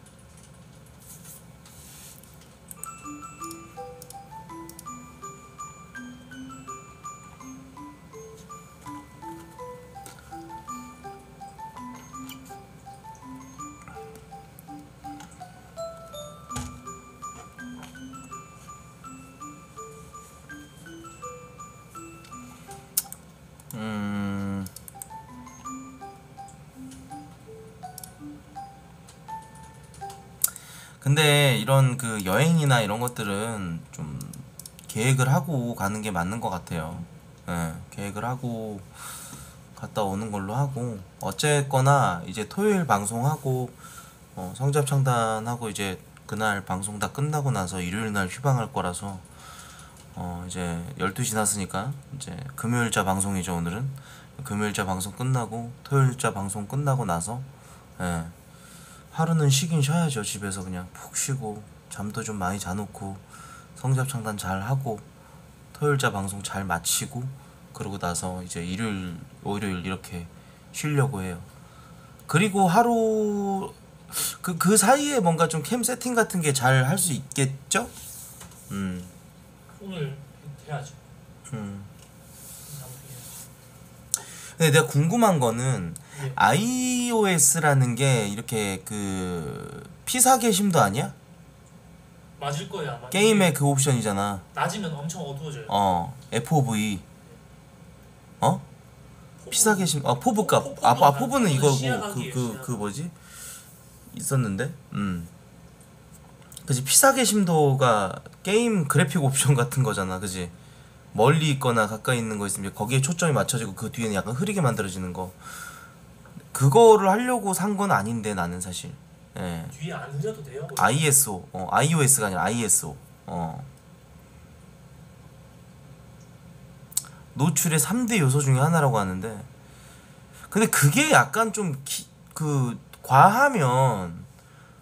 이런 그 여행이나 이런 것들은 좀 계획을 하고 가는 게 맞는 것 같아요. 예, 계획을 하고 갔다 오는 걸로 하고 어쨌거나 이제 토요일 방송하고 어, 성잡 창단하고 이제 그날 방송 다 끝나고 나서 일요일 날 휴방할 거라서 어 이제 12시 지났으니까 이제 금요일자 방송이죠 오늘은 금요일자 방송 끝나고 토요일자 방송 끝나고 나서 예 하루는 쉬긴 쉬어야죠 집에서 그냥 푹 쉬고 잠도 좀 많이 자놓고 성잡 창단 잘 하고 토요일자 방송 잘 마치고 그러고 나서 이제 일요일 월요일 이렇게 쉬려고 해요 그리고 하루 그 그 사이에 뭔가 좀 캠 세팅 같은 게 잘 할 수 있겠죠? 음. 오늘 해야죠. 음. 근데 내가 궁금한 거는 예. ISO라는 게 이렇게 그 피사계 심도 아니야? 맞을 거예요 아마. 게임에 그 옵션이잖아. 낮추면 엄청 어두워져요. 어, FOV. 어? 피사계 심. 어, FOV 값. 포- 아, 아 FOV는 이거고 시야각이에요, 그 그 그 시야각. 뭐지? 있었는데. 음. 그지 피사계 심도가 게임 그래픽 옵션 같은 거잖아. 그지? 멀리 있거나 가까이 있는 거 있으면 거기에 초점이 맞춰지고 그 뒤에는 약간 흐리게 만들어지는 거. 그거를 하려고 산 건 아닌데 나는 사실. 예. 뒤에 안 흐려도 돼요. ISO, 어, iOS가 아니라 ISO. 어. 노출의 3대 요소 중에 하나라고 하는데 근데 그게 약간 좀 그 과하면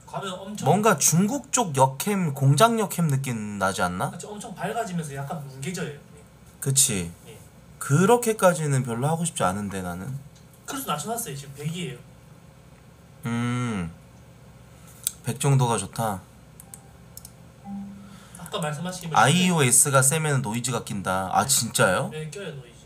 엄청 뭔가 중국 쪽 역캠 공장 역캠 느낌 나지 않나? 그치, 엄청 밝아지면서 약간 뭉개져요. 예. 그치 예. 그렇게까지는 별로 하고 싶지 않은데 나는 그래서 낮춰놨어요. 지금 100이에요. 음 100 정도가 좋다 아까 말씀하신 ISO가 세면 노이즈가 낀다 아 진짜요? 네, 껴요 노이즈.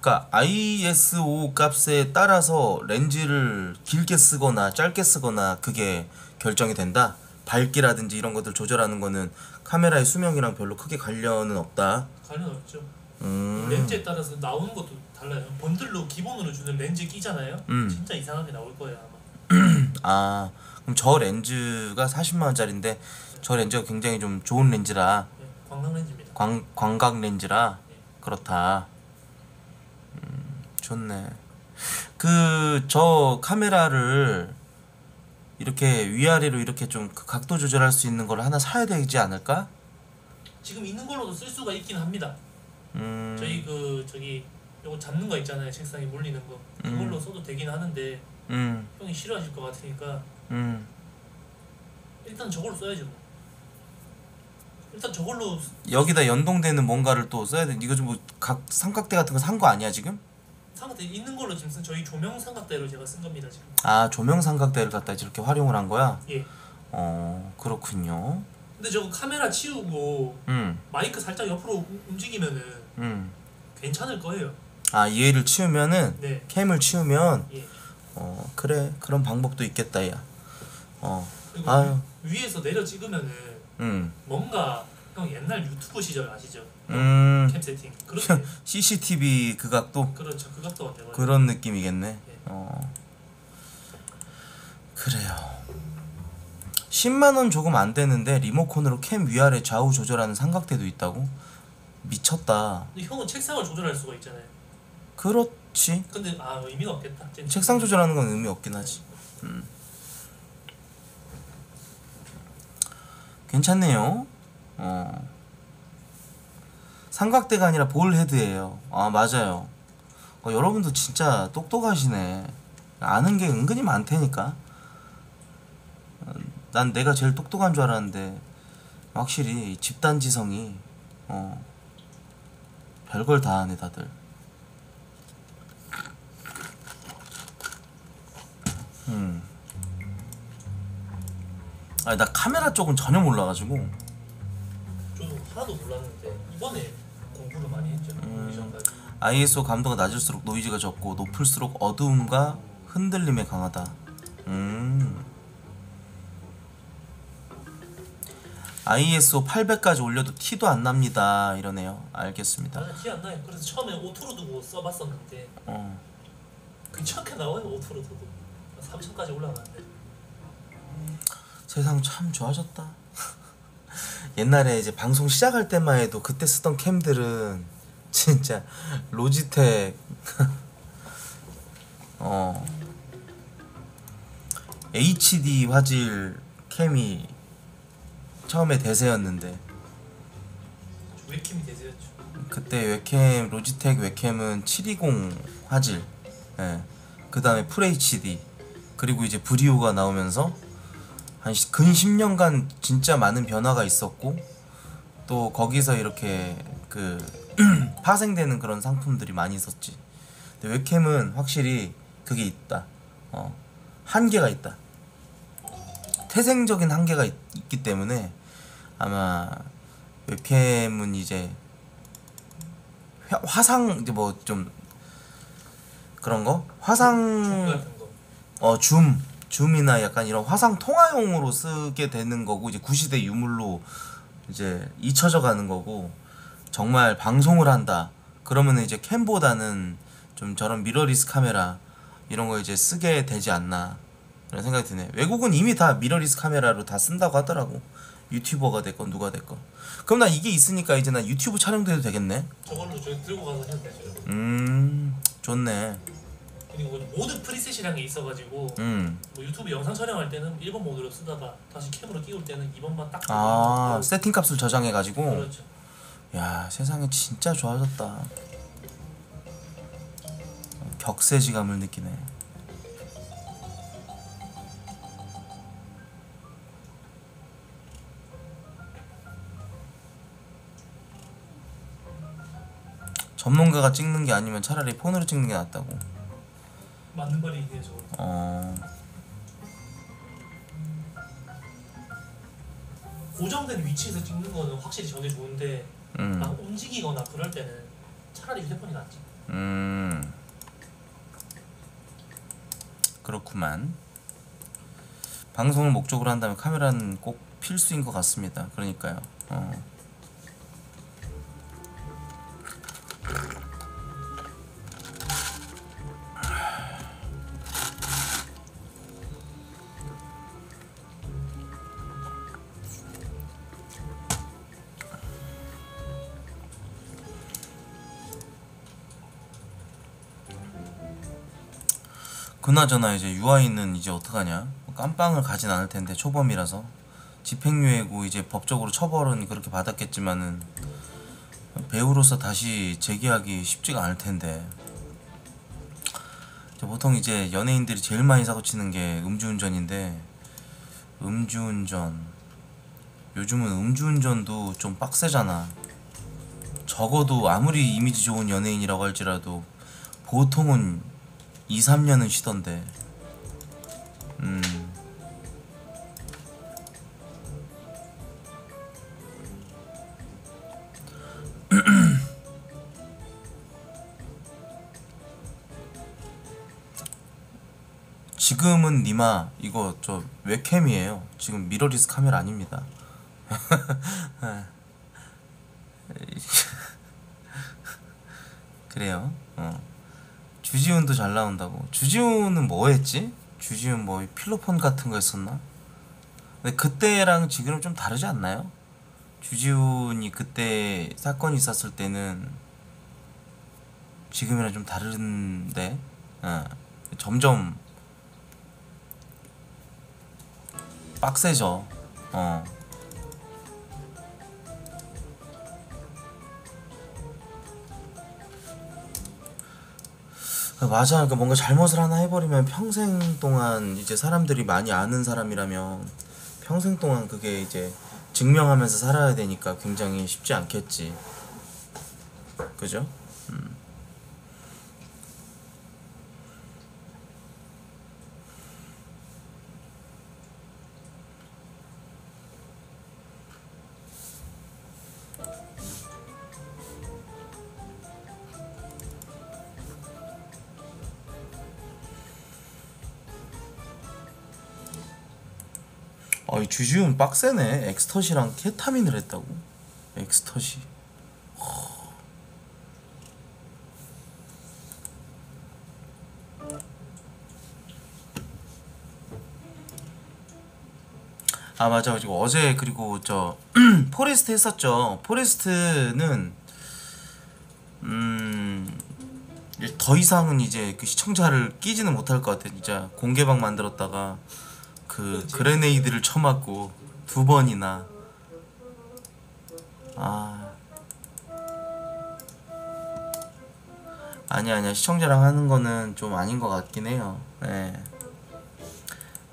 그러니까 ISO 값에 따라서 렌즈를 길게 쓰거나 짧게 쓰거나 그게 결정이 된다. 밝기라든지 이런 것들 조절하는 거는 카메라의 수명이랑 별로 크게 관련은 없다. 관련 없죠. 음. 렌즈에 따라서 나오는 것도 달라요. 번들로 기본으로 주는 렌즈 끼잖아요. 음. 진짜 이상하게 나올 거예요 아마. [CLEARS THROAT] 아 그럼 저 렌즈가 40만 원짜리인데 저 렌즈가 굉장히 좀 좋은 렌즈라 네, 관광 렌즈입니다. 광 광각 렌즈라 그렇다. 음, 좋네. 그 저 카메라를 이렇게 위아래로 이렇게 좀 그 각도 조절할 수 있는 걸 하나 사야 되지 않을까? 지금 있는 걸로도 쓸 수가 있긴 합니다. 음. 저희 그 저기 요거 잡는 거 있잖아요. 책상에 몰리는 거. 그걸로 써도 되긴 하는데 음. 형이 싫어하실 것 같으니까 음. 일단 저걸로 써야죠. 뭐. 일단 저걸로 여기다 연동되는 뭔가를 또 써야 돼. 이거 좀 뭐 각 삼각대 같은 거 산 거 아니야 지금? 삼각대 있는 걸로 지금 쓴 저희 조명 삼각대로 제가 쓴 겁니다 지금. 아 조명 삼각대를 갖다 이렇게 활용을 한 거야? 예. 어 그렇군요. 근데 저거 카메라 치우고 음, 마이크 살짝 옆으로 우- 움직이면은 음. 괜찮을 거예요. 아 얘를 치우면은 네. 캠을 치우면 예. 어 그래 그런 방법도 있겠다 야. 어, 그리고 아유. 위, 위에서 내려 찍으면은 음, 뭔가 형 옛날 유튜브 시절 아시죠? 음. 캠 세팅 그렇게 CCTV 그 각도 그렇죠 그 각도가 되거든요. 그런 느낌이겠네. 예. 어 그래요. 10만 원 조금 안 되는데 리모컨으로 캠 위아래 좌우 조절하는 삼각대도 있다고? 미쳤다. 근데 형은 책상을 조절할 수가 있잖아요. 그렇지. 근데 아 의미가 없겠다. 쟤는 책상 조절하는 건 의미 없긴 하지. 음. 괜찮네요. 어. 삼각대가 아니라 볼 헤드예요. 아 맞아요. 어, 여러분도 진짜 똑똑하시네. 아는 게 은근히 많다니까. 어, 난 내가 제일 똑똑한 줄 알았는데 확실히 이 집단지성이 어, 별걸 다 하네 다들. 음. 아니 나 카메라 쪽은 전혀 몰라가지고 저도 하나도 몰랐는데 이번에 공부를 많이 했죠. 음. 오디션까지. ISO 감도가 낮을수록 노이즈가 적고 높을수록 어두움과 흔들림에 강하다. 음. ISO 800까지 올려도 티도 안 납니다. 이러네요. 알겠습니다. 나는 티 안 나요. 그래서 처음에 auto로 두고 써봤었는데 어. 괜찮게 나와요 auto로 두고 3천까지 올라가는데 세상 참 좋아졌다. [LAUGHS] 옛날에 이제 방송 시작할 때만 해도 그때 쓰던 캠들은 진짜 Logitech [LAUGHS] 어 HD 화질 캠이 처음에 대세였는데 웹캠이 대세였죠. 그때 웹캠 로지텍 웹캠은 720 화질 예. 그 다음에 FHD 그리고 이제 브리오가 나오면서 한 근 10년간 진짜 많은 변화가 있었고 또 거기서 이렇게 그 [CLEARS THROAT] 파생되는 그런 상품들이 많이 있었지. 근데 웹캠은 확실히 그게 있다. 어 한계가 있다. 태생적인 한계가 있, 있기 때문에 아마 웹캠은 이제 화- 화상 이제 뭐 좀 그런 거? 줌 화상. 어 줌 줌이나 약간 이런 화상 통화용으로 쓰게 되는 거고 이제 구시대 유물로 이제 잊혀져 가는 거고 정말 방송을 한다. 그러면은 이제 캠보다는 좀 저런 미러리스 카메라 이런 거 이제 쓰게 되지 않나 그런 생각이 드네. 외국은 이미 다 미러리스 카메라로 다 쓴다고 하더라고. 유튜버가 됐건 누가 됐건. 그럼 나 이게 있으니까 이제 나 유튜브 촬영도 해도 되겠네? 저걸로 저희 들고 가서 해도 되죠. 음 좋네 그리고 모드 preset이라는 게 있어가지고 음. 뭐 유튜브 영상 촬영할 때는 1번 모드로 쓰다가 다시 캠으로 끼울 때는 2번만 딱 아 세팅 값을 저장해가지고 그렇죠. 야 세상이 진짜 좋아졌다 격세지감을 느끼네 전문가가 찍는 게 아니면 차라리 폰으로 찍는 게 낫다고 맞는 말이네요 저거. 어 고정된 위치에서 찍는 거는 확실히 저게 좋은데 음. 막 움직이거나 그럴 때는 차라리 휴대폰이 낫지. 음 그렇구만 방송을 목적으로 한다면 카메라는 꼭 필수인 것 같습니다 그러니까요 어. 그나저나 이제 유아인은 이제 어떡하냐? 깜빵을 가진 않을 텐데 초범이라서. 집행유예고 이제 법적으로 처벌은 그렇게 받았겠지만은 배우로서 다시 재기하기 쉽지가 않을 텐데. 보통 이제 연예인들이 제일 많이 사고 치는 게 음주운전인데 음주운전. 요즘은 음주운전도 좀 빡세잖아. 적어도 아무리 이미지 좋은 연예인이라고 할지라도 보통은 2, 3년은 쉬던데. 음. [CLEARS THROAT] 지금은 니마 이거 저 웹캠이에요. 지금 미러리스 카메라 아닙니다. [LAUGHS] [LAUGHS] 그래요. 어. 주지훈도 잘 나온다고. 주지훈은 뭐 했지? 주지훈 뭐 필로폰 같은 거 했었나? 근데 그때랑 지금은 좀 다르지 않나요? 주지훈이 그때 사건이 있었을 때는 지금이랑 좀 다른데 어. 점점 빡세죠. 어. 맞아. 그러니까 뭔가 잘못을 하나 해버리면 평생 동안 이제 사람들이 많이 아는 사람이라면 평생 동안 그게 이제 증명하면서 살아야 되니까 굉장히 쉽지 않겠지. 그죠? 이 주지훈 빡세네. 엑스터시랑 케타민을 했다고. 엑스터시. 아 맞아 지금 어제 그리고 저 [CLEARS THROAT] Forest 했었죠 Forest는 음 더 이상은 이제 그 시청자를 끼지는 못할 것 같아 진짜 공개방 만들었다가 그 그레네이드를 쳐맞고 두 번이나 아 아니 아니야 시청자랑 하는 거는 좀 아닌 것 같긴 해요 예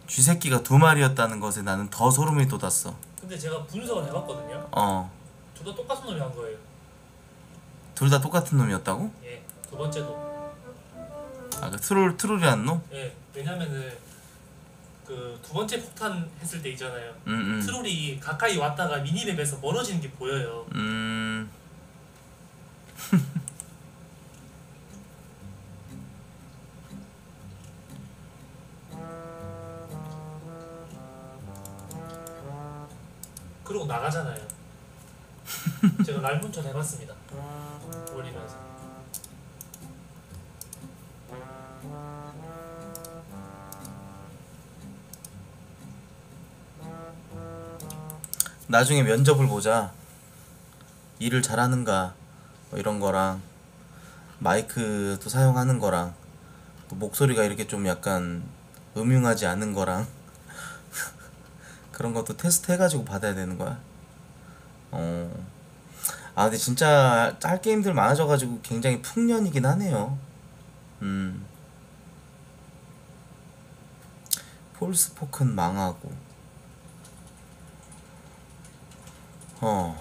쥐새끼가 두 마리였다는 것에 나는 더 소름이 돋았어 근데 제가 분석을 해봤거든요. 어 둘 다 똑같은 놈이 한 거예요. 둘 다 똑같은 놈이었다고? 예, 두 번째도. 아그 트롤 트롤이란 놈? 예, 왜냐면은 그 두 번째 폭탄 했을 때 있잖아요. 음, 음. 트롤이 가까이 왔다가 미니맵에서 멀어지는 게 보여요. 음. 그러고 나가잖아요. 제가 랄문천 해봤습니다. 올리면서. 나중에 면접을 보자. 일을 잘하는가 뭐 이런 거랑 마이크도 사용하는 거랑 또 목소리가 이렇게 좀 약간 음흉하지 않은 거랑 [LAUGHS] 그런 것도 테스트 해가지고 받아야 되는 거야. 어. 아 근데 진짜 짤 게임들 많아져가지고 굉장히 풍년이긴 하네요. 음. 폴스포큰 망하고. 어.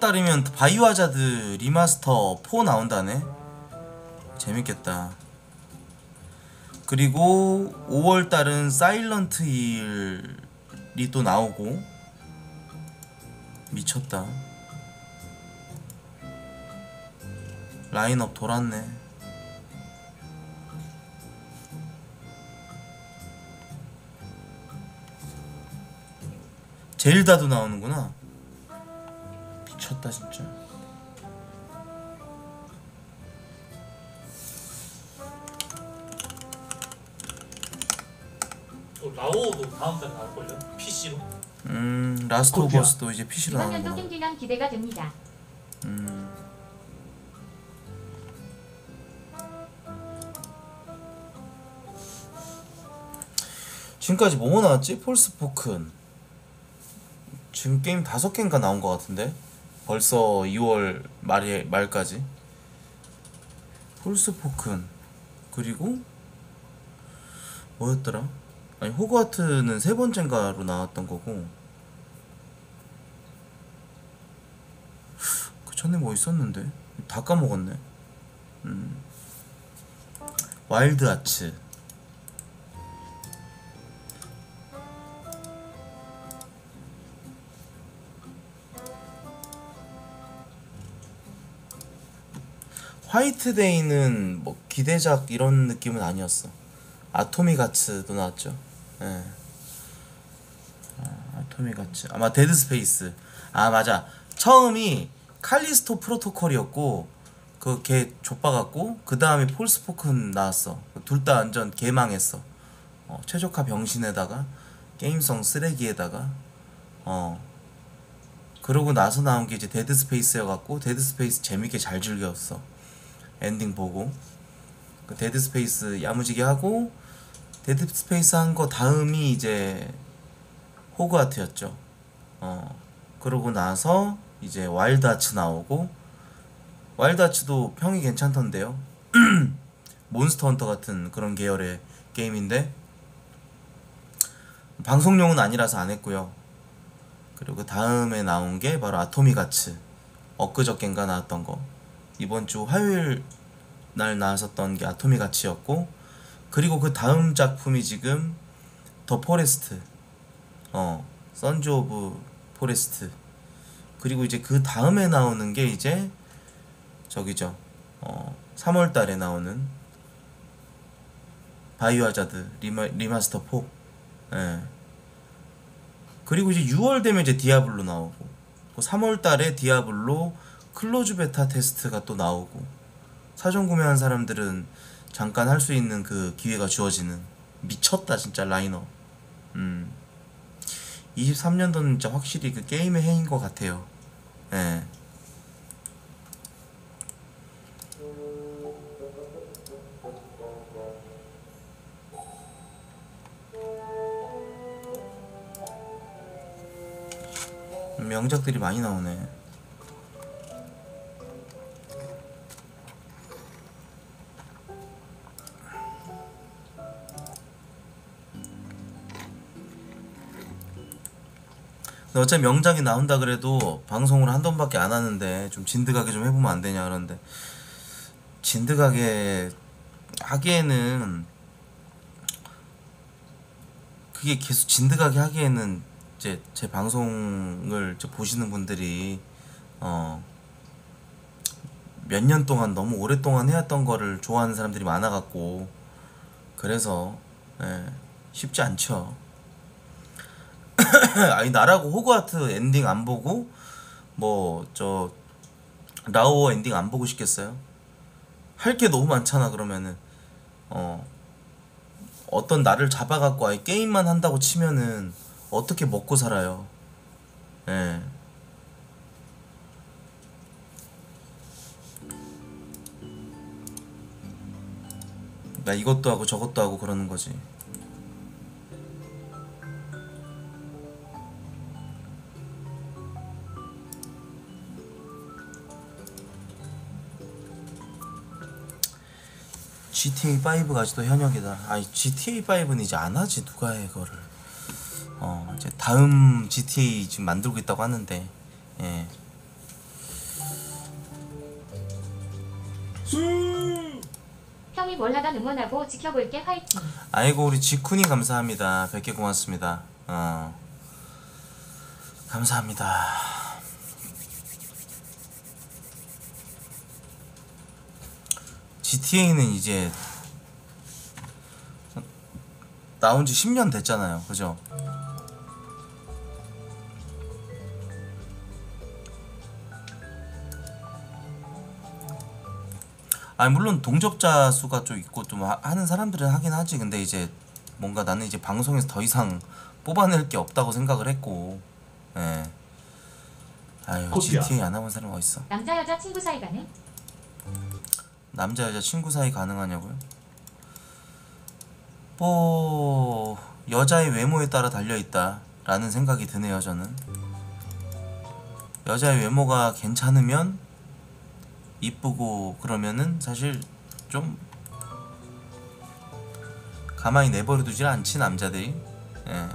다음 달이면 Biohazard Remaster 4 나온다네. 재밌겠다. 그리고 5월 달은 Silent Hill이 또 나오고 미쳤다. 라인업 돌았네. Zelda도 나오는구나. 미쳤다 진짜. 또 라오도 다음 달 나올걸요? PC로. 음 Last of Us도 이제 PC로 이번 연도 킹기남 기대가 됩니다. 음. 지금까지 뭐 나왔지? 폴스포큰 지금 게임 다섯 개인가 나온 것 같은데 벌써 2월 말에 말까지 폴스포큰 그리고 뭐였더라? 아니 호그와트는 세 번째인가로 나왔던 거고 그 전에 뭐 있었는데 다 까먹었네. 음. Wild Hearts. 화이트데이는 뭐 기대작 이런 느낌은 아니었어. Atomic Hearts도 나왔죠. 예. 아, Atomic Hearts. 아마 Dead Space. 아 맞아. 처음이 칼리스토 프로토콜이었고 그 걔 좆박았고 그 다음에 Forspoken 나왔어. 둘 다 완전 개망했어. 어, 최적화 병신에다가 게임성 쓰레기에다가 어 그러고 나서 나온 게 이제 Dead Space여갖고 Dead Space 재밌게 잘 즐겼어. 엔딩 보고 그 Dead Space 야무지게 하고 Dead Space 한 거 다음이 이제 Hogwarts였죠. 어 그러고 나서 이제 Wild Hearts 나오고 Wild Hearts도 평이 괜찮던데요. [CLEARS THROAT] Monster Hunter 같은 그런 계열의 게임인데 방송용은 아니라서 안 했고요. 그리고 그 다음에 나온 게 바로 Atomic Hearts 엊그저께인가 나왔던 거 이번 주 화요일 날 나왔었던 게 Atomic Hearts였고 그리고 그 다음 작품이 지금 The Forest 어 Sons of Forest 그리고 이제 그 다음에 나오는 게 이제 저기죠 어 3월 달에 나오는 바이오하자드 리마, remaster 4 예. 그리고 이제 6월 되면 이제 디아블로 나오고 3월 달에 디아블로 closed beta test가 또 나오고 사전 구매한 사람들은 잠깐 할 수 있는 그 기회가 주어지는 미쳤다 진짜 라인업 음. 23년도는 진짜 확실히 그 게임의 해인 것 같아요. 예. 명작들이 많이 나오네 어차피 명작이 나온다 그래도 방송을 한 번밖에 안 하는데 좀 진득하게 좀 해보면 안 되냐 그러는데 진득하게 하기에는 그게 계속 진득하게 하기에는 이제 제 방송을 보시는 분들이 어 몇 년 동안 너무 오랫동안 해왔던 거를 좋아하는 사람들이 많아갖고 그래서 예, 쉽지 않죠. [COUGHS] 아니 나라고 호그와트 엔딩 안 보고 뭐 저 라오어 엔딩 안 보고 싶겠어요? 할 게 너무 많잖아 그러면은 어 어떤 나를 잡아갖고 아예 게임만 한다고 치면은 어떻게 먹고 살아요? 예. 나 이것도 하고 저것도 하고 그러는 거지. GTA 5가 아직도 현역이다. 아니 GTA 5는 이제 안 하지 누가 해 그거를. 어 이제 다음 GTA 지금 만들고 있다고 하는데 예. 형이 뭘 하던 응원하고 지켜볼게 화이팅. 아이고 우리 지쿤이 감사합니다. 100개 고맙습니다. 어. 감사합니다. GTA는 이제 나온 지 10년 됐잖아요. 그죠? 아니 물론 동접자 수가 좀 있고 좀 하- 하는 사람들은 하긴 하지. 근데 이제 뭔가 나는 이제 방송에서 더 이상 뽑아낼 게 없다고 생각을 했고 예 아유 코피아. GTA 안 해본 사람 어딨어 남자 여자 친구 사이 가능? 남자 여자 친구 사이 가능하냐고요? 뭐 여자의 외모에 따라 달려 있다 라는 생각이 드네요 저는 여자의 외모가 괜찮으면 이쁘고 그러면은 사실 좀 가만히 내버려 두질 않지 남자들이 예.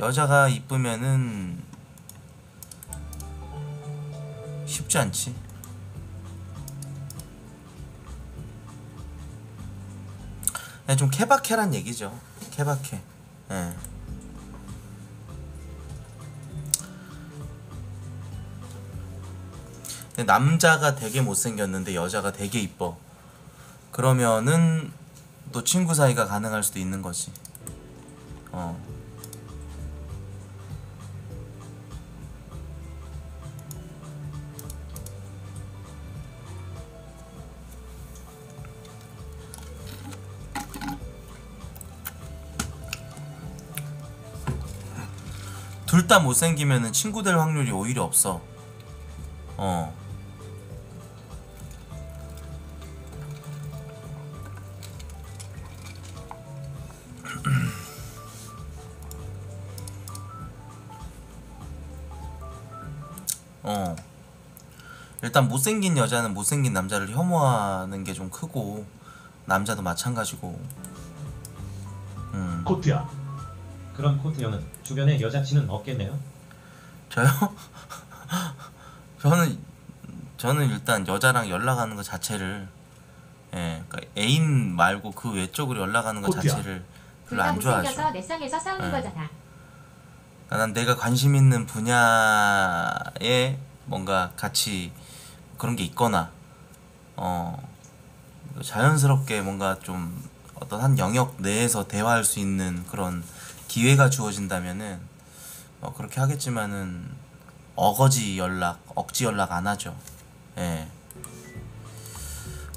여자가 이쁘면은 쉽지 않지 그냥 좀 케바케란 얘기죠. 케바케. 예. 남자가 되게 못생겼는데 여자가 되게 이뻐. 그러면은 또 친구 사이가 가능할 수도 있는 거지. 어. 둘 다 못생기면은 친구 될 확률이 오히려 없어. 어. 어. 일단 못생긴 여자는 못생긴 남자를 혐오하는 게 좀 크고 남자도 마찬가지고. 음. 코트야. 그런 코트 형은 주변에 여자친은 없겠네요. 저요? [LAUGHS] 저는 저는 일단 여자랑 연락하는 것 자체를 예, 그러니까 애인 말고 그 외적으로 연락하는 것 코트야. 자체를 둘 별로 다안 좋아하죠. 못생겨서 내 쌍에서 싸우는 네. 거잖아. 그러니까 난 내가 관심 있는 분야에 뭔가 같이 그런 게 있거나 어 자연스럽게 뭔가 좀 어떤 한 영역 내에서 대화할 수 있는 그런 기회가 주어진다면은 어, 그렇게 하겠지만은 어거지 연락, 억지 연락 안 하죠. 예.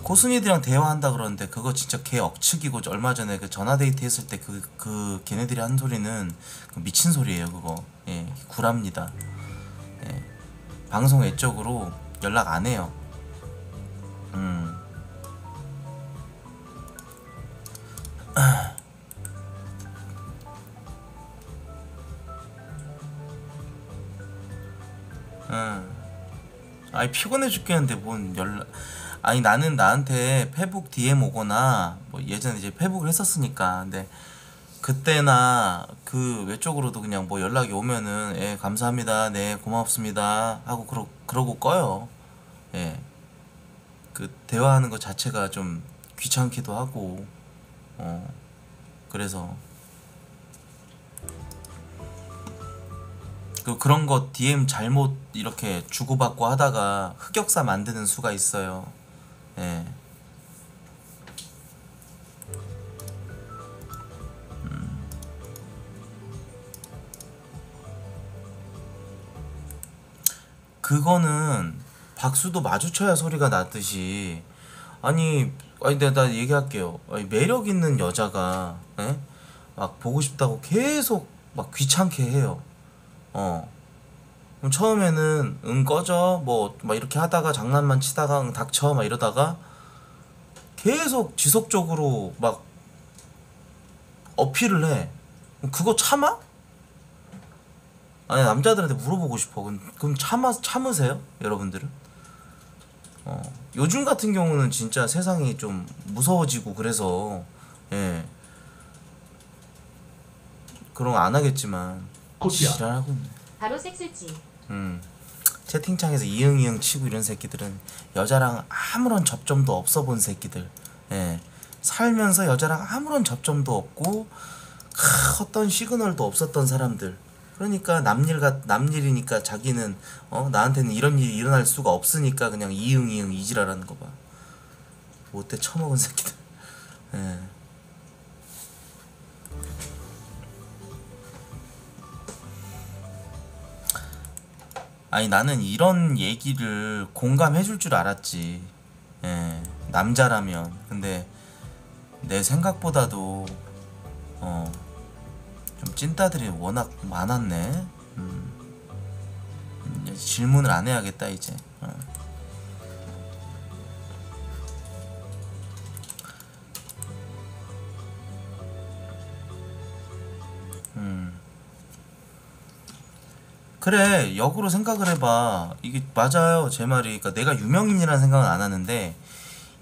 고순이들이랑 대화한다 그러는데 그거 진짜 개 억측이고 얼마 전에 그 전화 데이트 했을 때 그그 걔네들이 한 소리는 그 미친 소리예요 그거. 예 구랍니다. 예. 방송 외적으로 연락 안 해요. 음 [CLEARS THROAT] 응. 아니 피곤해 죽겠는데 뭔 연락 아니 나는 나한테 페북 DM 오거나 뭐 예전에 이제 페북을 했었으니까. 근데 그때나 그 외적으로도 그냥 뭐 연락이 오면은 예 감사합니다. 네 고맙습니다. 하고 그러, 그러고 꺼요. 예 그 대화하는 것 자체가 좀 귀찮기도 하고. 어. 그래서 그 그런 거 DM 잘못 이렇게 주고받고 하다가 흑역사 만드는 수가 있어요. 예. 음. 그거는 박수도 마주쳐야 소리가 나듯이 아니 아니 내가 나 얘기할게요. 아니, 매력 있는 여자가 예? 막 보고 싶다고 계속 막 귀찮게 해요. 어. 그럼 처음에는 응 꺼져 뭐 막 이렇게 하다가 장난만 치다가 응 닥쳐 막 이러다가 계속 지속적으로 막 어필을 해. 그거 참아? 아니 남자들한테 물어보고 싶어. 그럼, 그럼 참아 참으세요, 여러분들은? 어 요즘 같은 경우는 진짜 세상이 좀 무서워지고 그래서 예 그런 거 안 하겠지만 코트야. 지랄하고 있네. 바로 섹스지. 음. 채팅창에서 이응 이응 치고 이런 새끼들은 여자랑 아무런 접점도 없어 본 새끼들. 예. 살면서 여자랑 아무런 접점도 없고 크, 어떤 시그널도 없었던 사람들. 그러니까 남일가 남일이니까 자기는 어 나한테는 이런 일이 일어날 수가 없으니까 그냥 이응 이응 이지랄하는 거 봐. 못돼 처먹은 새끼들. 예. 아니 나는 이런 얘기를 공감해 줄 줄 알았지. 예, 남자라면. 근데 내 생각보다도 어, 좀 찐따들이 워낙 많았네. 음. 이제 질문을 안 해야겠다 이제. 어. 그래 역으로 생각을 해봐. 이게 맞아요 제 말이. 그러니까 내가 유명인이라는 생각은 안 하는데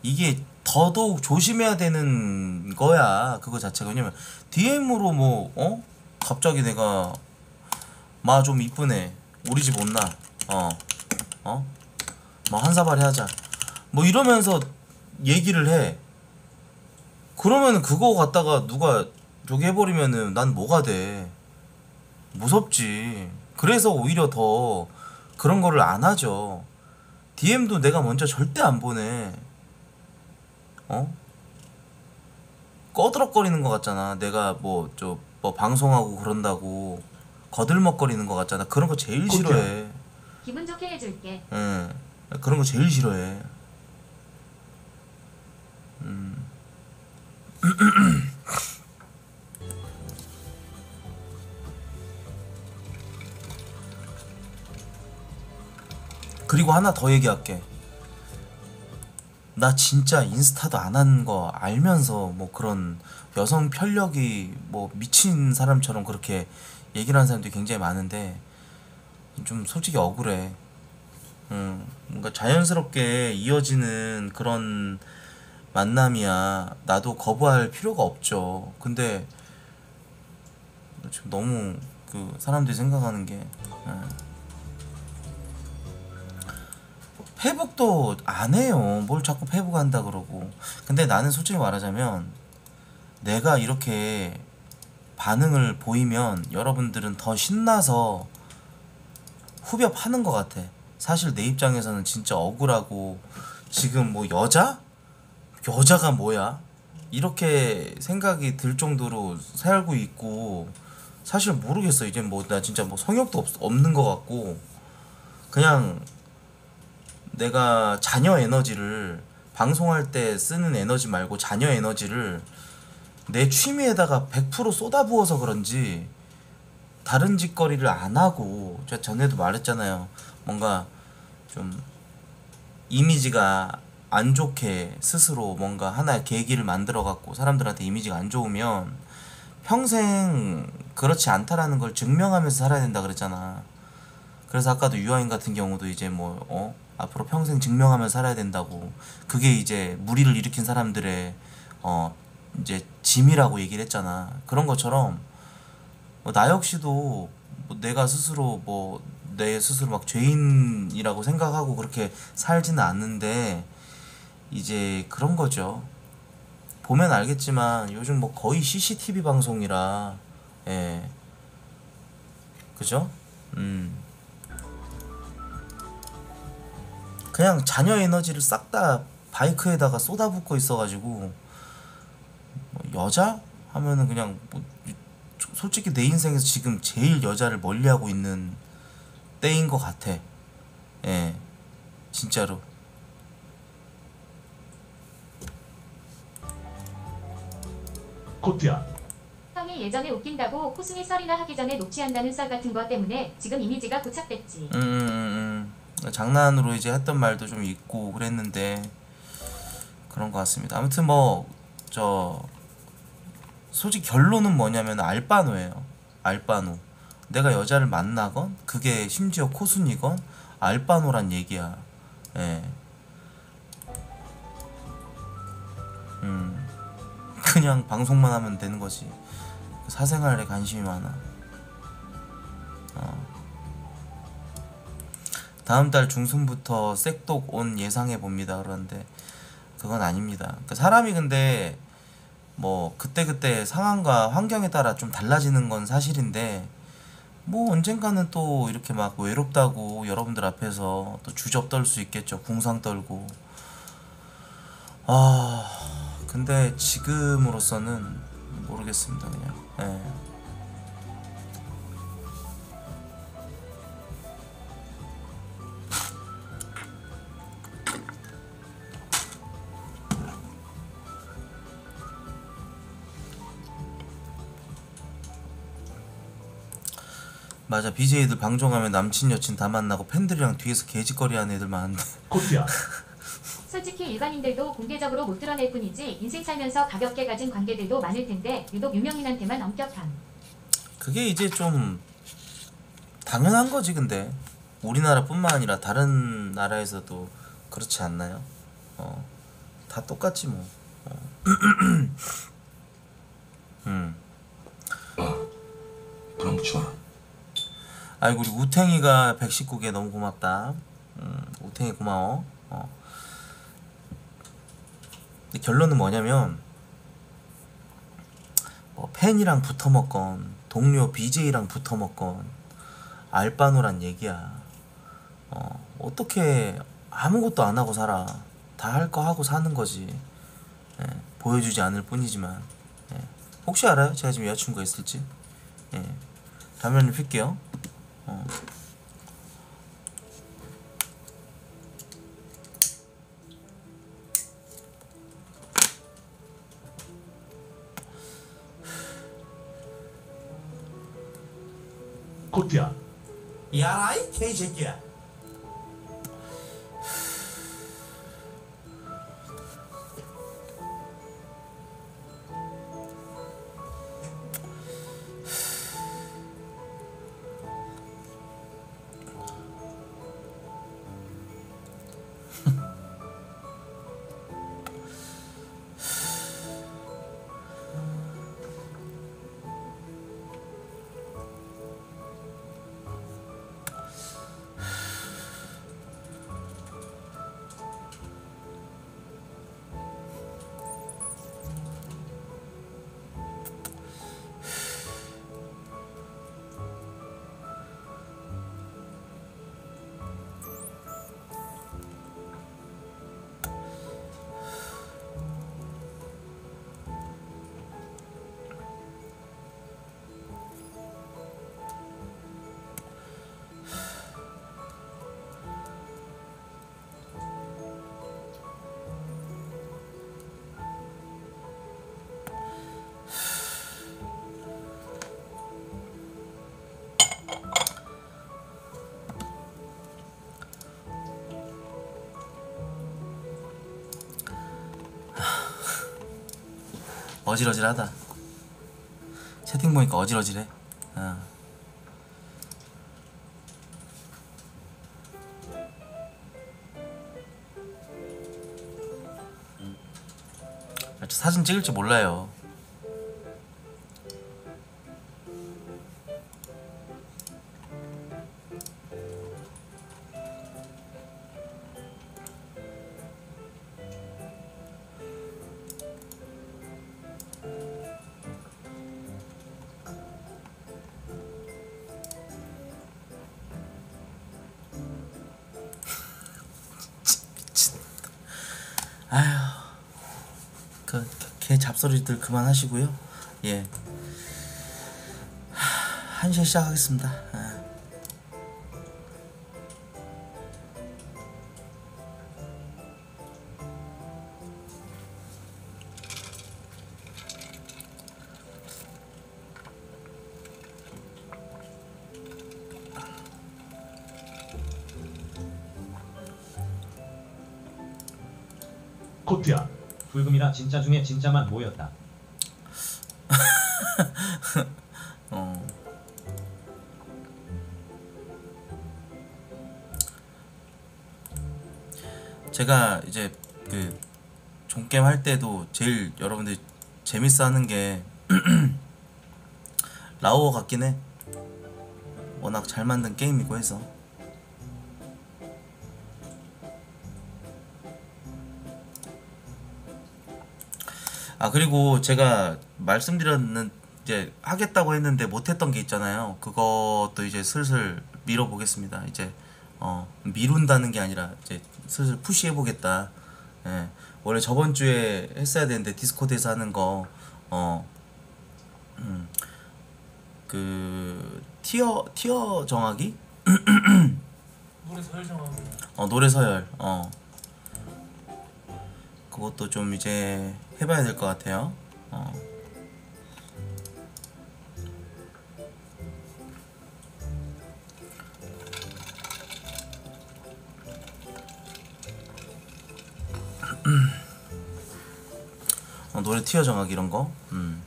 이게 더더욱 조심해야 되는 거야 그거 자체가. 왜냐면 DM으로 뭐 어? 갑자기 내가 마 좀 이쁘네. 우리 집 온나? 어 어? 뭐 한사발이 하자. 뭐 이러면서 얘기를 해. 그러면은 그거 갖다가 누가 저기 해버리면은 난 뭐가 돼? 무섭지 그래서 오히려 더 그런 거를 안 하죠 DM도 내가 먼저 절대 안 보내 어? 꺼드럭거리는 것 같잖아 내가 뭐 저 뭐 방송하고 그런다고 거들먹거리는 것 같잖아 그런 거 제일. 싫어해 기분 좋게 해줄게. 응 그런 거 제일 싫어해 음. [CLEARS THROAT] 그리고 하나 더 얘기할게 나 진짜 인스타도 안 한 거 알면서 뭐 그런 여성 편력이 뭐 미친 사람처럼 그렇게 얘기를 하는 사람들이 굉장히 많은데 좀 솔직히 억울해. 음, 뭔가 자연스럽게 이어지는 그런 만남이야. 나도 거부할 필요가 없죠. 근데 지금 너무 그 사람들이 생각하는 게 예. 페북도 안 해요. 뭘 자꾸 페북 한다 그러고. 근데 나는 솔직히 말하자면 내가 이렇게 반응을 보이면 여러분들은 더 신나서 후벼 파는 것 같아. 사실 내 입장에서는 진짜 억울하고 지금 뭐 여자? 여자가 뭐야? 이렇게 생각이 들 정도로 살고 있고 사실 모르겠어. 이제 뭐 나 진짜 뭐 성욕도 없, 없는 것 같고 그냥 내가 자녀 에너지를 방송할 때 쓰는 에너지 말고 자녀 에너지를 내 취미에다가 100% 쏟아부어서 그런지 다른 짓거리를 안 하고 제가 전에도 말했잖아요. 뭔가 좀 이미지가 안 좋게 스스로 뭔가 하나의 계기를 만들어 갖고 사람들한테 이미지가 안 좋으면 평생 그렇지 않다라는 걸 증명하면서 살아야 된다 그랬잖아. 그래서 아까도 유아인 같은 경우도 이제 뭐 어? 앞으로 평생 증명하면서 살아야 된다고 그게 이제 무리를 일으킨 사람들의 어 이제 짐이라고 얘기를 했잖아. 그런 것처럼 뭐나 역시도 뭐 내가 스스로 뭐 내 스스로 막 죄인이라고 생각하고 그렇게 살지는 않는데 이제 그런 거죠. 보면 알겠지만 요즘 뭐 거의 CCTV 방송이라 예 그죠? 음 그냥 자녀 에너지를 싹 다 바이크에다가 쏟아붓고 있어가지고 뭐 여자 하면은 그냥 뭐 솔직히 내 인생에서 지금 제일 여자를 멀리하고 있는 때인 것 같아. 예, 진짜로. 코트야 형이 예전에 웃긴다고 코승이 썰이나 하기 전에 녹취한다는 썰 같은 거 때문에 지금 이미지가 고착됐지. 음, 음, 음, 음. 장난으로 이제 했던 말도 좀 있고 그랬는데 그런 것 같습니다. 아무튼 뭐 저 솔직히 결론은 뭐냐면 알바노예요. 알바노. 내가 여자를 만나건 그게 심지어 코순이건 알바노란 얘기야. 예. 음. 그냥 방송만 하면 되는 거지. 사생활에 관심이 많아. 어. 다음 달 중순부터 쌔독 온 예상해 봅니다. 그런데 그건 아닙니다. 그 사람이 근데 뭐 그때 그때 상황과 환경에 따라 좀 달라지는 건 사실인데 뭐 언젠가는 또 이렇게 막 외롭다고 여러분들 앞에서 또 주접 떨 수 있겠죠. 궁상 떨고. 아 근데 지금으로서는 모르겠습니다. 그냥. 예. 맞아 BJ들 방종하면 남친 여친 다 만나고 팬들이랑 뒤에서 개짓거리 하는 애들 많은데 코트야 [LAUGHS] 솔직히 일반인들도 공개적으로 못 드러낼 뿐이지 인생 살면서 가볍게 가진 관계들도 많을 텐데 유독 유명인한테만 엄격함. 그게 이제 좀 당연한 거지 근데 우리나라뿐만 아니라 다른 나라에서도 그렇지 않나요? 어, 다 똑같지 뭐. 어. [CLEARS THROAT] 음. 아 이고 우리 우탱이가 119개 너무 고맙다. 음, 우탱이 고마워. 어. 근데 결론은 뭐냐면 뭐 팬이랑 붙어 먹건 동료 BJ랑 붙어 먹건 알바노란 얘기야. 어, 어떻게 아무것도 안 하고 살아. 다 할 거 하고 사는 거지. 예, 보여주지 않을 뿐이지만. 예. 혹시 알아요? 제가 지금 여자친구가 있을지? 예. 담요를 필게요. 어. 코트야 야 어질어질하다. 채팅 보니까 어질어질해. 어. 사진 찍을 줄 몰라요. 잡소리들 그만하시고요. 예. 하, 한시에 시작하겠습니다. 아. 코트야 불금이라 진짜 중에 진짜만 모였다. [LAUGHS] 어. 제가 이제 그 종게임 할 때도 제일 여러분들 재밌어 하는 게 [CLEARS THROAT] 라오어 같긴 해. 워낙 잘 만든 게임이고 해서. 아 그리고 제가 말씀드렸는 이제 하겠다고 했는데 못했던 게 있잖아요. 그것도 이제 슬슬 미뤄 보겠습니다. 이제 어 미룬다는 게 아니라 이제 슬슬 push해 보겠다. 예. 원래 저번 주에 했어야 되는데 디스코드에서 하는 거 어. 음. 그 티어 티어 정하기? [CLEARS THROAT] 노래 설정하고 어 노래 서열 어 그것도 좀 이제 해봐야 될 것 같아요 어. 어, 노래 티어 정하기 이런 거 음.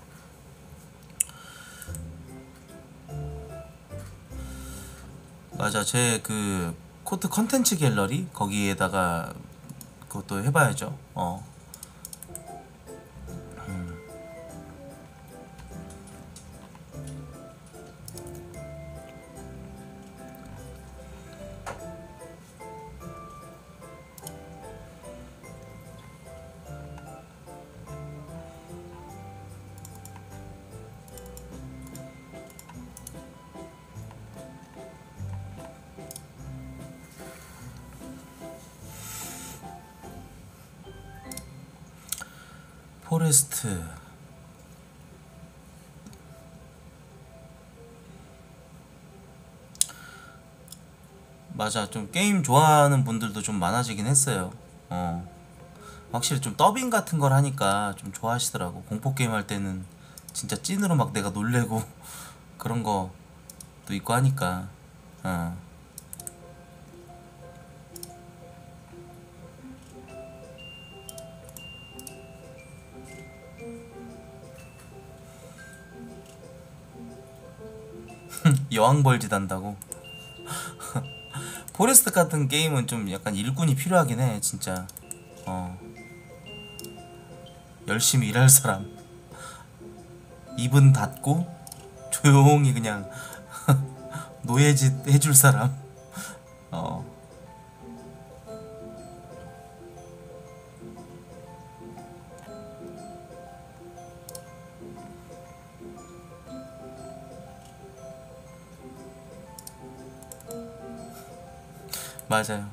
맞아 제 그 코트 컨텐츠 갤러리 거기에다가 그것도 해봐야죠 어. 맞아. 좀 게임 좋아하는 분들도 좀 많아지긴 했어요. 어. 확실히 좀 더빙 같은 걸 하니까 좀 좋아하시더라고. 공포 게임 할 때는 진짜 찐으로 막 내가 놀래고 [LAUGHS] 그런 것도 있고 하니까. 어. [LAUGHS] 여왕벌짓 한다고 포레스트 같은 게임은 좀 약간 일꾼이 필요하긴 해 진짜. 어. 열심히 일할 사람. 입은 닫고 조용히 그냥 [LAUGHS] 노예짓 해줄 사람 맞아요.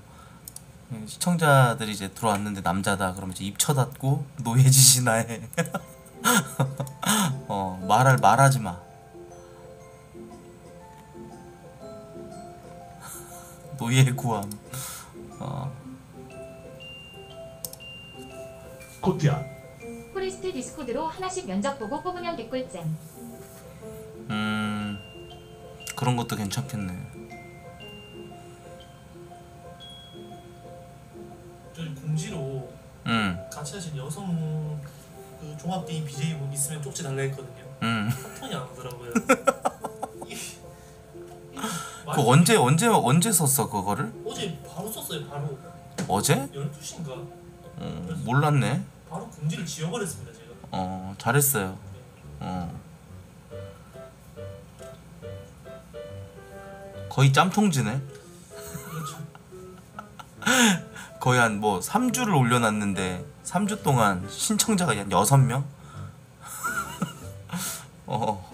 음, 시청자들이 이제 들어왔는데 남자다 그러면 이제 입 쳐닫고 [LAUGHS] 노예짓이나 해. [LAUGHS] 어 말할 말하지 마. [LAUGHS] 노예 구함. 어 코트야 포레스트 디스코드로 하나씩 면접 보고 뽑으면 개꿀잼. 음 그런 것도 괜찮겠네. 여성 그 종합 게임 BJ 분 있으면 쪽지 달라 했거든요. 음. 톤이 안 오더라고요. [LAUGHS] 그 언제 언제 언제 썼어 그거를? 어제 바로 썼어요. 바로 어제? 12시인가 어, 몰랐네. 바로 공지를 지워버렸습니다 제가. 어 잘했어요. 어 거의 짬통지네. 거의 한 뭐 3주를 올려놨는데 3주 동안 신청자가 한 6명? [LAUGHS] 어.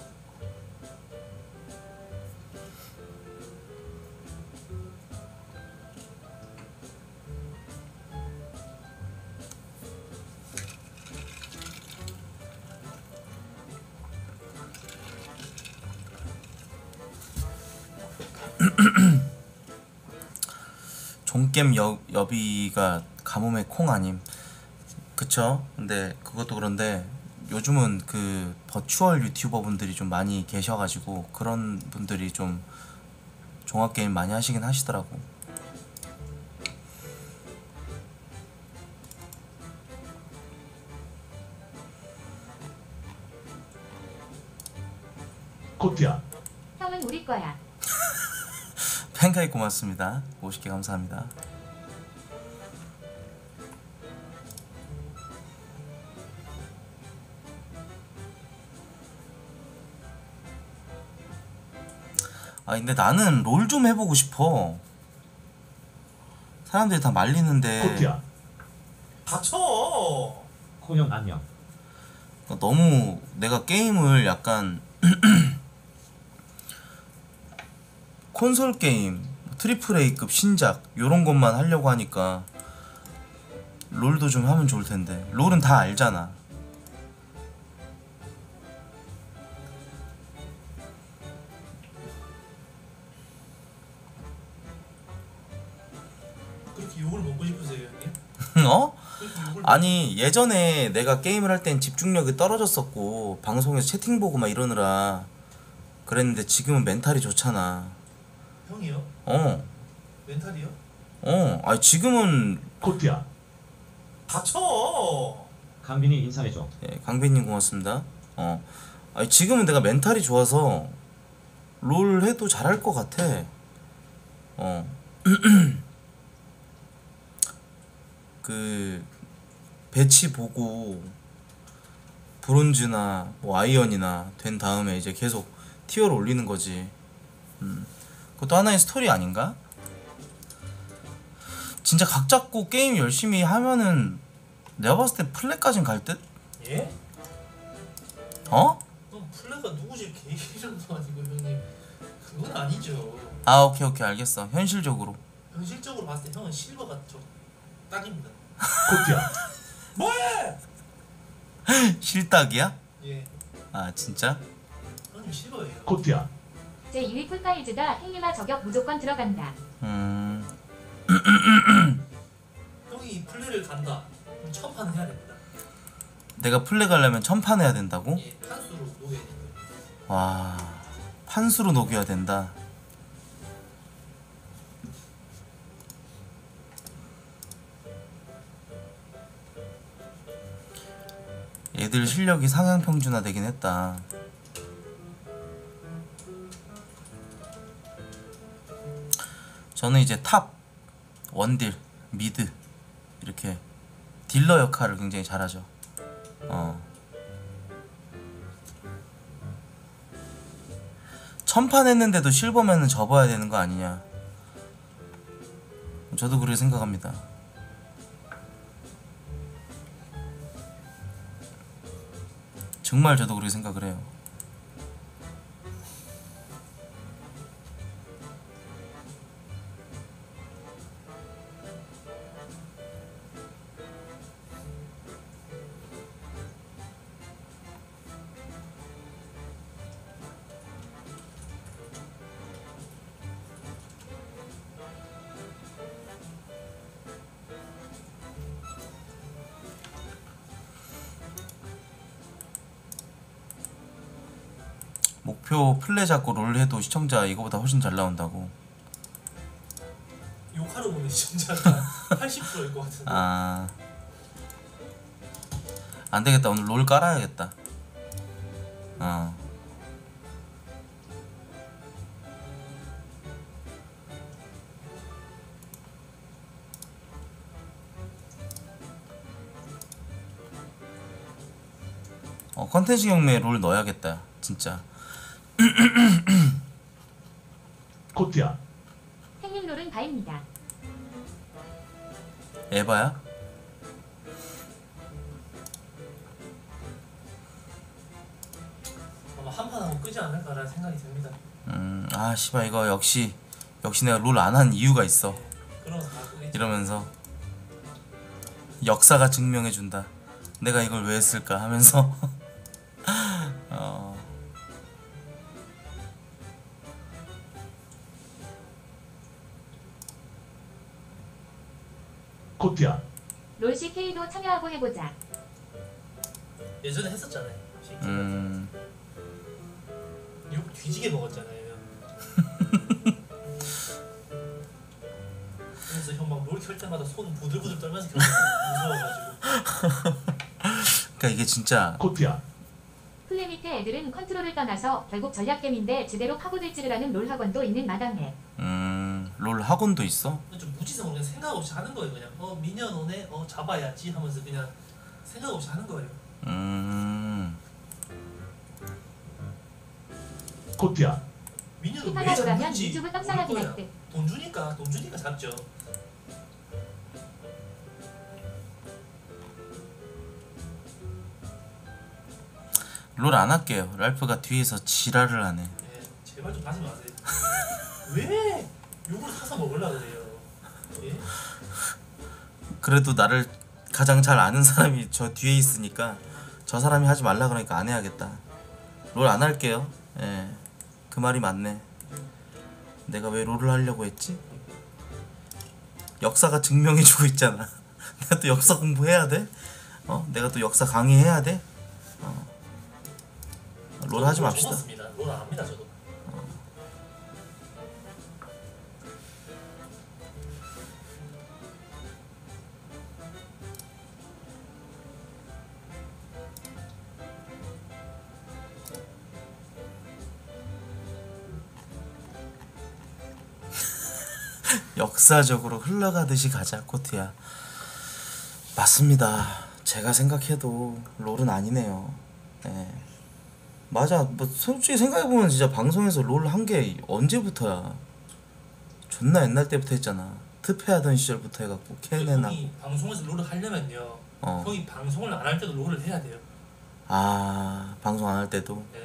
[CLEARS THROAT] 종겜 여, 여비가 가뭄의 콩 아님. 그쵸? 근데 그것도 그런데 요즘은 그 버추얼 유튜버 분들이 좀 많이 계셔가지고 그런 분들이 좀 종합게임 많이 하시긴 하시더라고. 코트야. 형은 우리 거야. [LAUGHS] 팬가입 고맙습니다. 50개 감사합니다 아 근데 나는 롤 좀 해보고 싶어. 사람들이 다 말리는데. 코트야. 닥쳐. 코형 안녕 그러니까 너무 내가 게임을 약간 [CLEARS THROAT] 콘솔 게임 triple A급 신작 요런 것만 하려고 하니까 롤도 좀 하면 좋을 텐데. 롤은 다 알잖아 그렇게 욕을 먹고 싶으세요 형님? 어? 그렇게 욕을 아니 예전에 내가 게임을 할 땐 집중력이 떨어졌었고 방송에서 채팅 보고 막 이러느라 그랬는데 지금은 mental이 좋잖아 형이요? 어 mental이요? 어, 아니 지금은 코트야 닥쳐 강빈이 인사해줘. 예, 강빈님 고맙습니다. 어, 아니, 지금은 내가 mental이 좋아서 롤 해도 잘할 것 같아. 어, [CLEARS THROAT] [CLEARS THROAT] 그 배치 보고 bronze나 뭐 iron이나 된 다음에 이제 계속 tier를 올리는 거지. 음, 그것도 하나의 스토리 아닌가? 진짜 각 잡고 게임 열심히 하면은 내가 봤을 때 plat까진 갈 듯? 예? 어? 플레가 누구지 개 이름도 아니고 형님 그건 아니죠 아 오케이 오케이 알겠어 현실적으로 현실적으로 봤을 때 형은 실버가 좀 딱입니다 코트야. [LAUGHS] 뭐해? 실딱이야? 예 아 진짜? 형님 실버예요 코트야. 제 2위 풀파이즈다 행님아 저격 무조건 들어간다. 음 [CLEARS THROAT] 형이 플레를 간다 그럼 첫 판은 해야 됩니다 내가 plat 가려면 천판 해야 된다고? 예 판수로 녹여야 돼요 와 판수로 녹여야 된다 얘들 실력이 상향 평준화 되긴 했다. 저는 이제 top, 원딜, 미드 이렇게 딜러 역할을 굉장히 잘하죠. 어. 천판 했는데도 실버면은 접어야 되는 거 아니냐. 저도 그렇게 생각합니다 정말 저도 그렇게 생각을 해요 플레 잡고 롤 해도 시청자 이거보다 훨씬 잘 나온다고. 욕하러 보는 시청자가 [LAUGHS] 80%일 것 같은데. 아. 안되겠다. 오늘 롤 깔아야겠다. 어. 어, 컨텐츠 경매에 롤 넣어야겠다 진짜 [CLEARS THROAT] 코트야. 행님 롤은 다입니다. 에바야? 아마 한판 하고 끄지 않을까라는 생각이 듭니다 음, 아 씨발 이거 역시 역시 내가 롤 안 한 이유가 있어 그러면서 다 끄겠지 이러면서 역사가 증명해 준다. 내가 이걸 왜 했을까 하면서 [LAUGHS] 진짜 코트야. 플레 밑에 애들은 컨트롤을 떠나서 결국 전략겜인데 제대로 파고들지를 않은 롤 학원도 있는 마당에. 음, 롤 학원도 있어. 좀 무지성으로 그냥 생각 없이 하는 거예요 그냥 어 minion 오네 어 잡아야지 하면서 그냥 생각 없이 하는 거예요 음, 코트야. 피파가 왜 돌아면 잡는지 유튜브 떡상하긴 할 듯. 돈 주니까 돈 주니까 잡죠 롤 안 할게요. 랄프가 뒤에서 지랄을 하네. 예, 제발 좀 하지 마세요 [LAUGHS] 왜 욕을 사서 먹으려 그래요 예? 그래도 나를 가장 잘 아는 사람이 저 뒤에 있으니까 저 사람이 하지 말라 그러니까 안 해야겠다. 롤 안 할게요. 예, 그 말이 맞네. 내가 왜 롤을 하려고 했지? 역사가 증명해주고 있잖아. [LAUGHS] 내가 또 역사 공부해야 돼? 어? 내가 또 역사 강의해야 돼? 롤 하지 맙시다. 롤 압니다 저도. [LAUGHS] 역사적으로 흘러가듯이 가자 코트야 맞습니다 제가 생각해도 롤은 아니네요 네. 맞아 뭐 솔직히 생각해보면 진짜 방송에서 롤 한 게 언제부터야 존나 옛날 때부터 했잖아 특패하던 시절부터 해갖고 케넨하고 형이 방송에서 롤을 하려면요. 어. 형이 방송을 안 할 때도 롤을 해야 돼요. 아 방송 안 할 때도 네.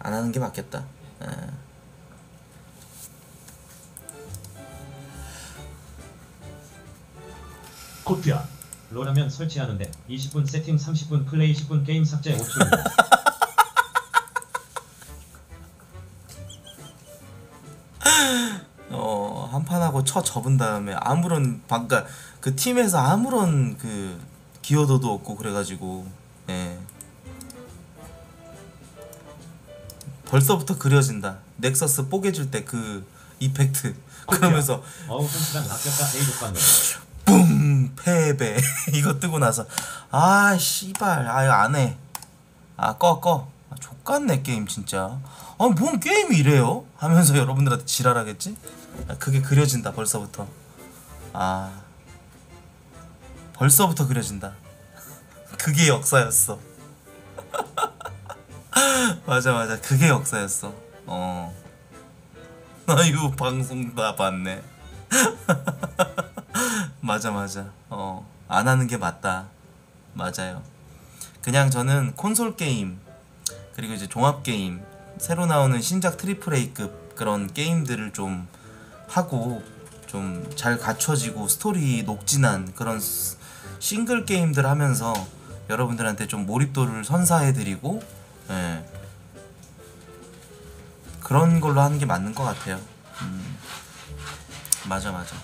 안 하는 게 맞겠다 예. 코트야. 롤하면 설치하는데 20분 세팅 30분 플레이 10분 게임 삭제 5초. [LAUGHS] 어, 한판 하고 쳐 접은 다음에 아무런 방가 그 팀에서 아무런 그 기여도도 없고 그래가지고 예. 벌써부터 그려진다. 넥서스 뽀개질 때그 이펙트 그러면서 어우 한시간 낚였다 A 독방을. 뿡 패배. [LAUGHS] 이거 뜨고 나서. 아 씨발. 아 이거 안해. 아 꺼 꺼. 아, 족같네 게임 진짜. 아뭔 게임이 이래요? 하면서 [LAUGHS] 여러분들한테 지랄하겠지? 아, 그게 그려진다 벌써부터. 아. 벌써부터 그려진다. [LAUGHS] 그게 역사였어. 맞아 맞아. 그게 역사였어. 어. 아유 방송 다 봤네 맞아 맞아. 어 안 하는 게 맞다. 맞아요. 그냥 저는 콘솔 게임 그리고 이제 종합 게임 새로 나오는 신작 triple A급 그런 게임들을 좀 하고 좀 잘 갖춰지고 스토리 녹진한 그런 스- 싱글 게임들 하면서 여러분들한테 좀 몰입도를 선사해드리고 예. 그런 걸로 하는 게 맞는 것 같아요. 음. 맞아 맞아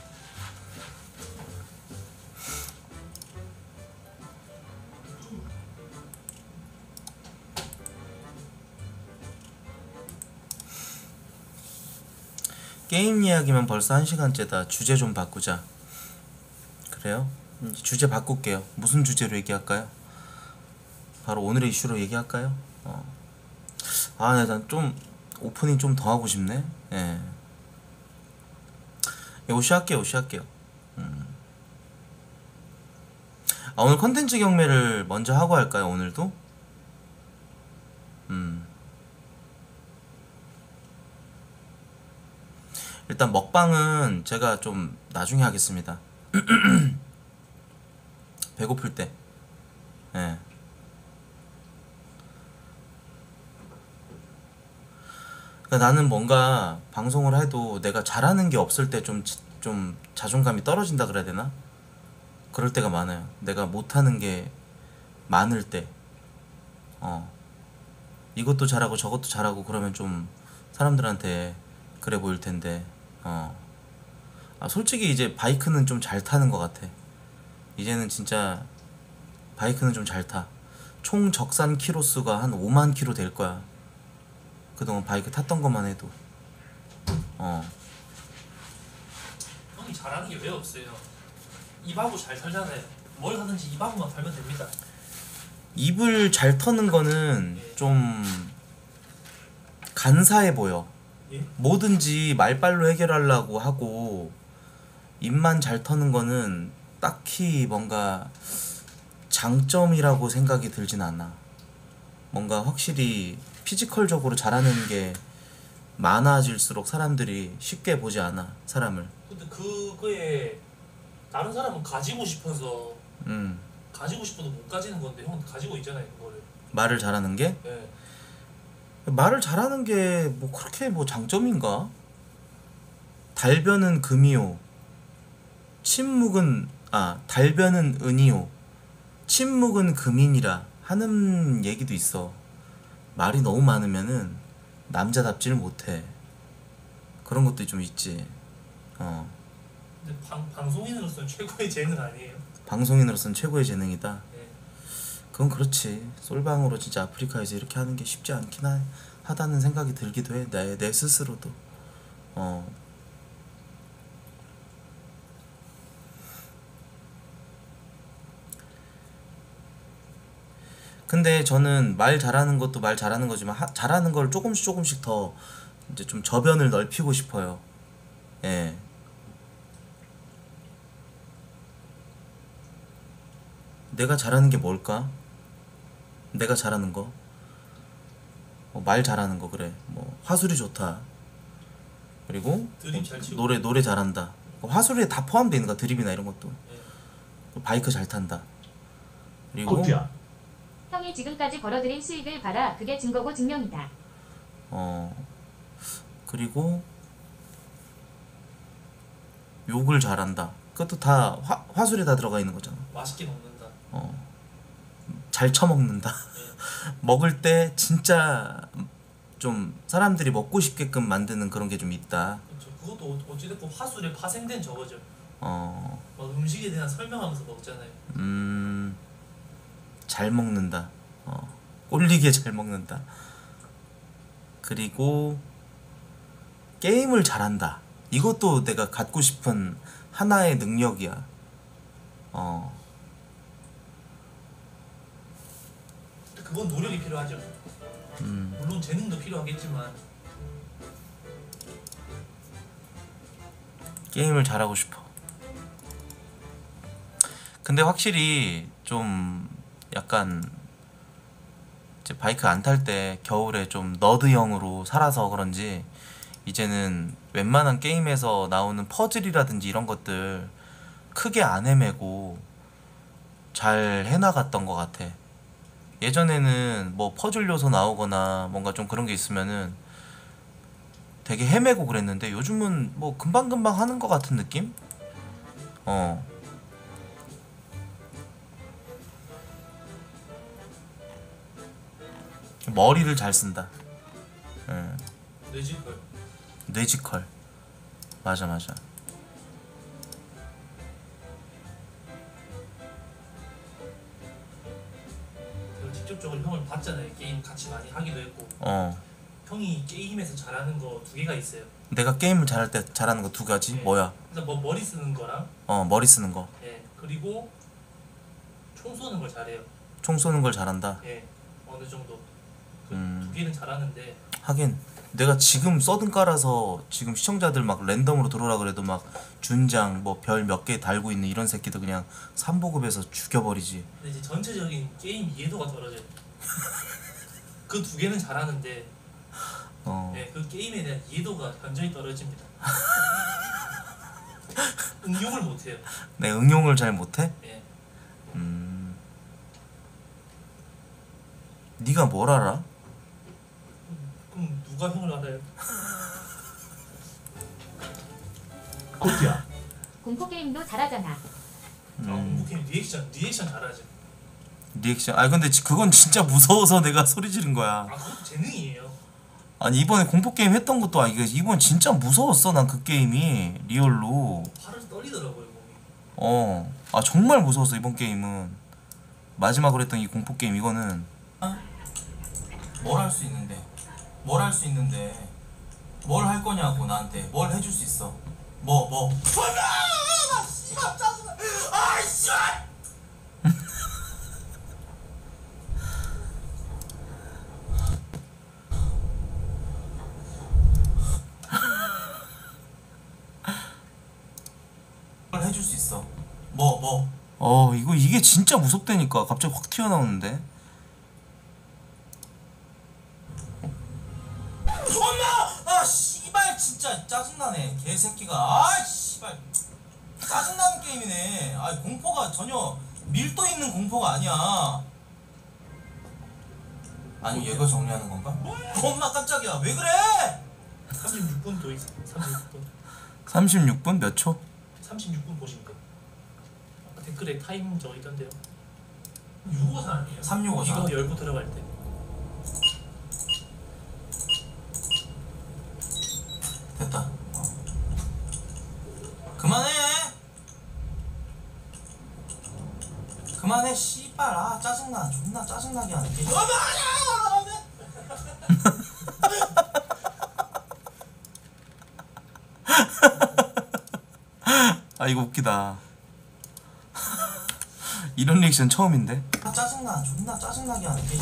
게임 이야기면 벌써 한 시간째다. 주제 좀 바꾸자. 그래요? 음, 주제 바꿀게요. 무슨 주제로 얘기할까요? 바로 오늘의 이슈로 얘기할까요? 어. 아, 네, 난좀 오프닝 좀 더 하고 싶네. 예. 예, 오시 할게요. 오시 할게요. 음. 아, 오늘 컨텐츠 경매를 먼저 하고 할까요? 오늘도? 음. 일단 먹방은 제가 좀 나중에 하겠습니다. [CLEARS THROAT] 배고플 때. 예. 그러니까 나는 뭔가 방송을 해도 내가 잘하는 게 없을 때 좀 좀 자존감이 떨어진다 그래야 되나? 그럴 때가 많아요. 내가 못하는 게 많을 때. 어. 이것도 잘하고 저것도 잘하고 그러면 좀 사람들한테 그래 보일 텐데. 어. 아, 솔직히 이제 바이크는 좀 잘 타는 것 같아. 이제는 진짜 바이크는 좀 잘 타. 총 적산 키로수가 한 5만 키로 될 거야. 그동안 바이크 탔던 것만 해도. 어. 형이 잘하는 게 왜 없어요? 입하고 잘 털잖아요. 뭘 하든지 입하고만 털면 됩니다. 입을 잘 터는 거는 좀 간사해 보여. 예? 뭐든지 말빨로 해결하려고 하고 입만 잘 터는 거는 딱히 뭔가 장점이라고 생각이 들진 않아. 뭔가 확실히 physical적으로 잘하는 게 많아질수록 사람들이 쉽게 보지 않아 사람을. 근데 그거에 다른 사람은 가지고 싶어서 음 가지고 싶어도 못 가지는 건데 형은 가지고 있잖아요 그거를. 말을 잘하는 게 예. 말을 잘하는 게 뭐 그렇게 뭐 장점인가? 달변은 금이요. 침묵은 아 달변은 은이요. 침묵은 금이니라 하는 얘기도 있어. 말이 너무 많으면은 남자답지를 못해. 그런 것도 좀 있지. 어 근데 방, 방송인으로서는 최고의 재능 아니에요? 방송인으로서는 최고의 재능이다. 예. 그건 그렇지. 솔방으로 진짜 아프리카에서 이렇게 하는 게 쉽지 않긴 하, 하다는 생각이 들기도 해. 내, 내 스스로도. 어. 근데 저는 말 잘하는 것도 말 잘하는 거지만 하, 잘하는 걸 조금씩 조금씩 더 이제 좀 저변을 넓히고 싶어요. 예. 내가 잘하는 게 뭘까? 내가 잘하는 거. 어, 말 잘하는 거 그래. 뭐 화술이 좋다. 그리고 드립 잘 치고. 노래 노래 잘한다. 어, 화술에 다 포함되어 있는 거 드립이나 이런 것도. 예. 바이크 잘 탄다. 그리고 코트야. 형이 지금까지 벌어들인 수익을 봐라. 그게 증거고 증명이다. 어 그리고 욕을 잘한다. 그것도 다 화, 화술에 다 들어가 있는 거잖아. 맛있게 먹는다. 어. 잘 처먹는다. [LAUGHS] 먹을 때 진짜 좀 사람들이 먹고 싶게끔 만드는 그런 게 좀 있다. 그렇죠. 그것도 어- 어찌됐건 화술에 파생된 저거죠. 어, 막 음식에 대한 설명하면서 먹잖아요. 음, 잘 먹는다. 어, 꼴리게 [LAUGHS] 잘 먹는다. 그리고 게임을 잘한다. 이것도 내가 갖고 싶은 하나의 능력이야. 어, 근데 그건 노력이 필요하죠. 음, 물론 재능도 필요하겠지만 게임을 잘하고 싶어. 근데 확실히 좀 약간 이제 바이크 안 탈 때 겨울에 좀 너드형으로 살아서 그런지 이제는 웬만한 게임에서 나오는 퍼즐이라든지 이런 것들 크게 안 헤매고 잘 해나갔던 것 같아. 예전에는 뭐 퍼즐 요소 나오거나 뭔가 좀 그런 게 있으면은 되게 헤매고 그랬는데 요즘은 뭐 금방금방 하는 것 같은 느낌? 어. 머리를 잘 쓴다. 응. 뇌지컬 뇌지컬. 맞아 맞아. 직접적으로 형을 봤잖아요. 게임 같이 많이 하기도 했고 어. 형이 게임에서 잘하는 거 두 개가 있어요. 내가 게임을 잘할 때 잘하는 거 두 가지 네. 뭐야? 그래서 뭐 머리 쓰는 거랑 어 머리 쓰는 거. 예 그리고 총 쏘는 걸 잘해요. 총 쏘는 걸 잘한다. 예 어느 정도 그 두 음. 개는 잘하는데 하긴 내가 지금 써든 깔아서 지금 시청자들 막 랜덤으로 들어오라 그래도 막 준장 뭐 별 몇 개 달고 있는 이런 새끼들 그냥 3보급에서 죽여버리지 근데 이제 전체적인 게임 이해도가 떨어져요. [LAUGHS] 그 두 개는 잘하는데 어 예, 그 게임에 대한 이해도가 현저히 떨어집니다. [LAUGHS] 응용을 못해요. 내 응용을 잘 못해? 예. 음 네가 뭘 알아? 누가 형을 알아요? [LAUGHS] 코트야. 공포 게임도 잘하잖아. 아, 음, 공포 게임 reaction reaction 잘하죠. 리액션 아 근데 지- 그건 진짜 무서워서 내가 소리 지른 거야 아 그것도 재능이에요. 아니 이번에 공포 게임 했던 것도 아니고 이번 진짜 무서웠어 난 그 게임이 real로 팔을 떨리더라고요 몸이. 어, 아 정말 무서웠어 이번 게임은 마지막으로 했던 이 공포 게임 이거는 뭘 할 수 있는데 뭘 할 수 있는데 뭘 할 거냐고 나한테 뭘 해줄 수 있어 뭐 뭐. 뭘 해줄 수 있어 뭐 뭐. 어 이거 이게 진짜 무섭다니까 갑자기 확 튀어나오는데. 존나 아 씨발 진짜 짜증나네 개새끼가 아 씨발 짜증나는 게임이네 아 공포가 전혀 밀도 있는 공포가 아니야 아니 얘가 정리하는 건가? 엄마 깜짝이야 왜 그래 36분 또 있어. 36분. 36분 몇 초? 36분 보시면 돼요. 아까 댓글에 타임 저 있던데요. 654 아니에요? 3654. 이거 열고 들어갈 때. 됐다. 어. 그만해. 그만해 씨발 아 짜증나 존나 짜증나게 어머, 아니야! 아 이거 웃기다. 이런 리액션 처음인데? 아 짜증나 존나 짜증나게 하네. 개-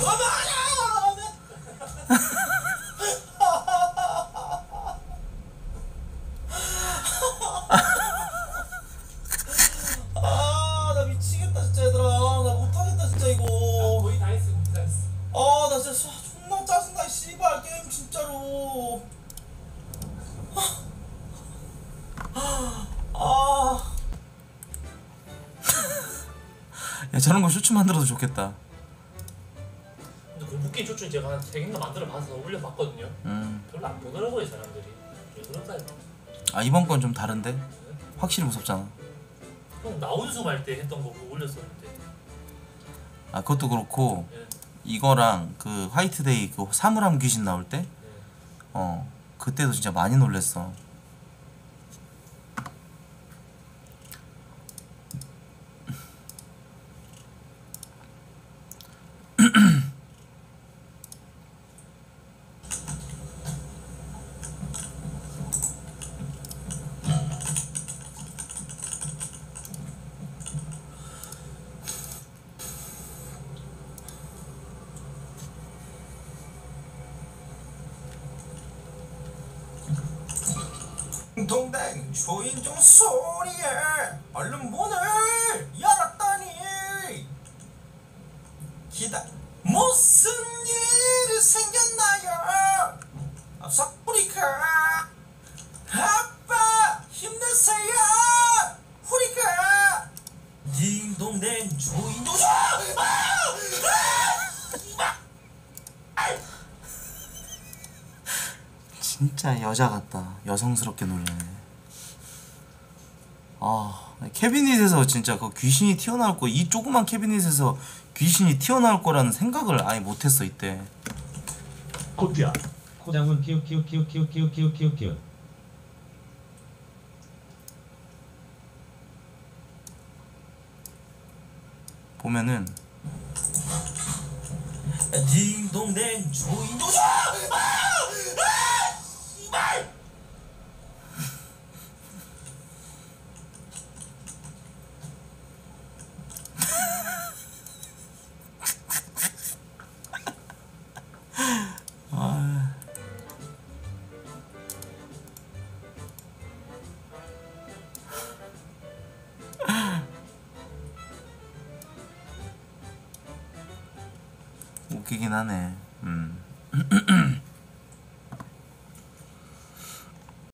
만들어도 좋겠다 근데 공포 게임 쇼츠 제가 한 3개인가 만들어 봐서 올려 봤거든요 음. 별로 안 보더라고요 사람들이 왜 그럴까요? 아 이번 건 좀 다른데? 확실히 무섭잖아 형 나온숨 할때 했던 거 그거 올렸었는데 아 그것도 그렇고 예. 이거랑 그 화이트데이 그 사물함 귀신 나올 때? 예. 어 그때도 진짜 많이 놀랬어 같다. 여성스럽게 놀래네. 아, 캐비닛에서 진짜 그 귀신이 튀어나올 거, 이 조그만 캐비닛에서 귀신이 튀어나올 거라는 생각을 아예 못했어, 이때. 코트야 코장훈 키읔 키읔 키읔 키읔 키읔 키읔 키읔 키읔 보면은,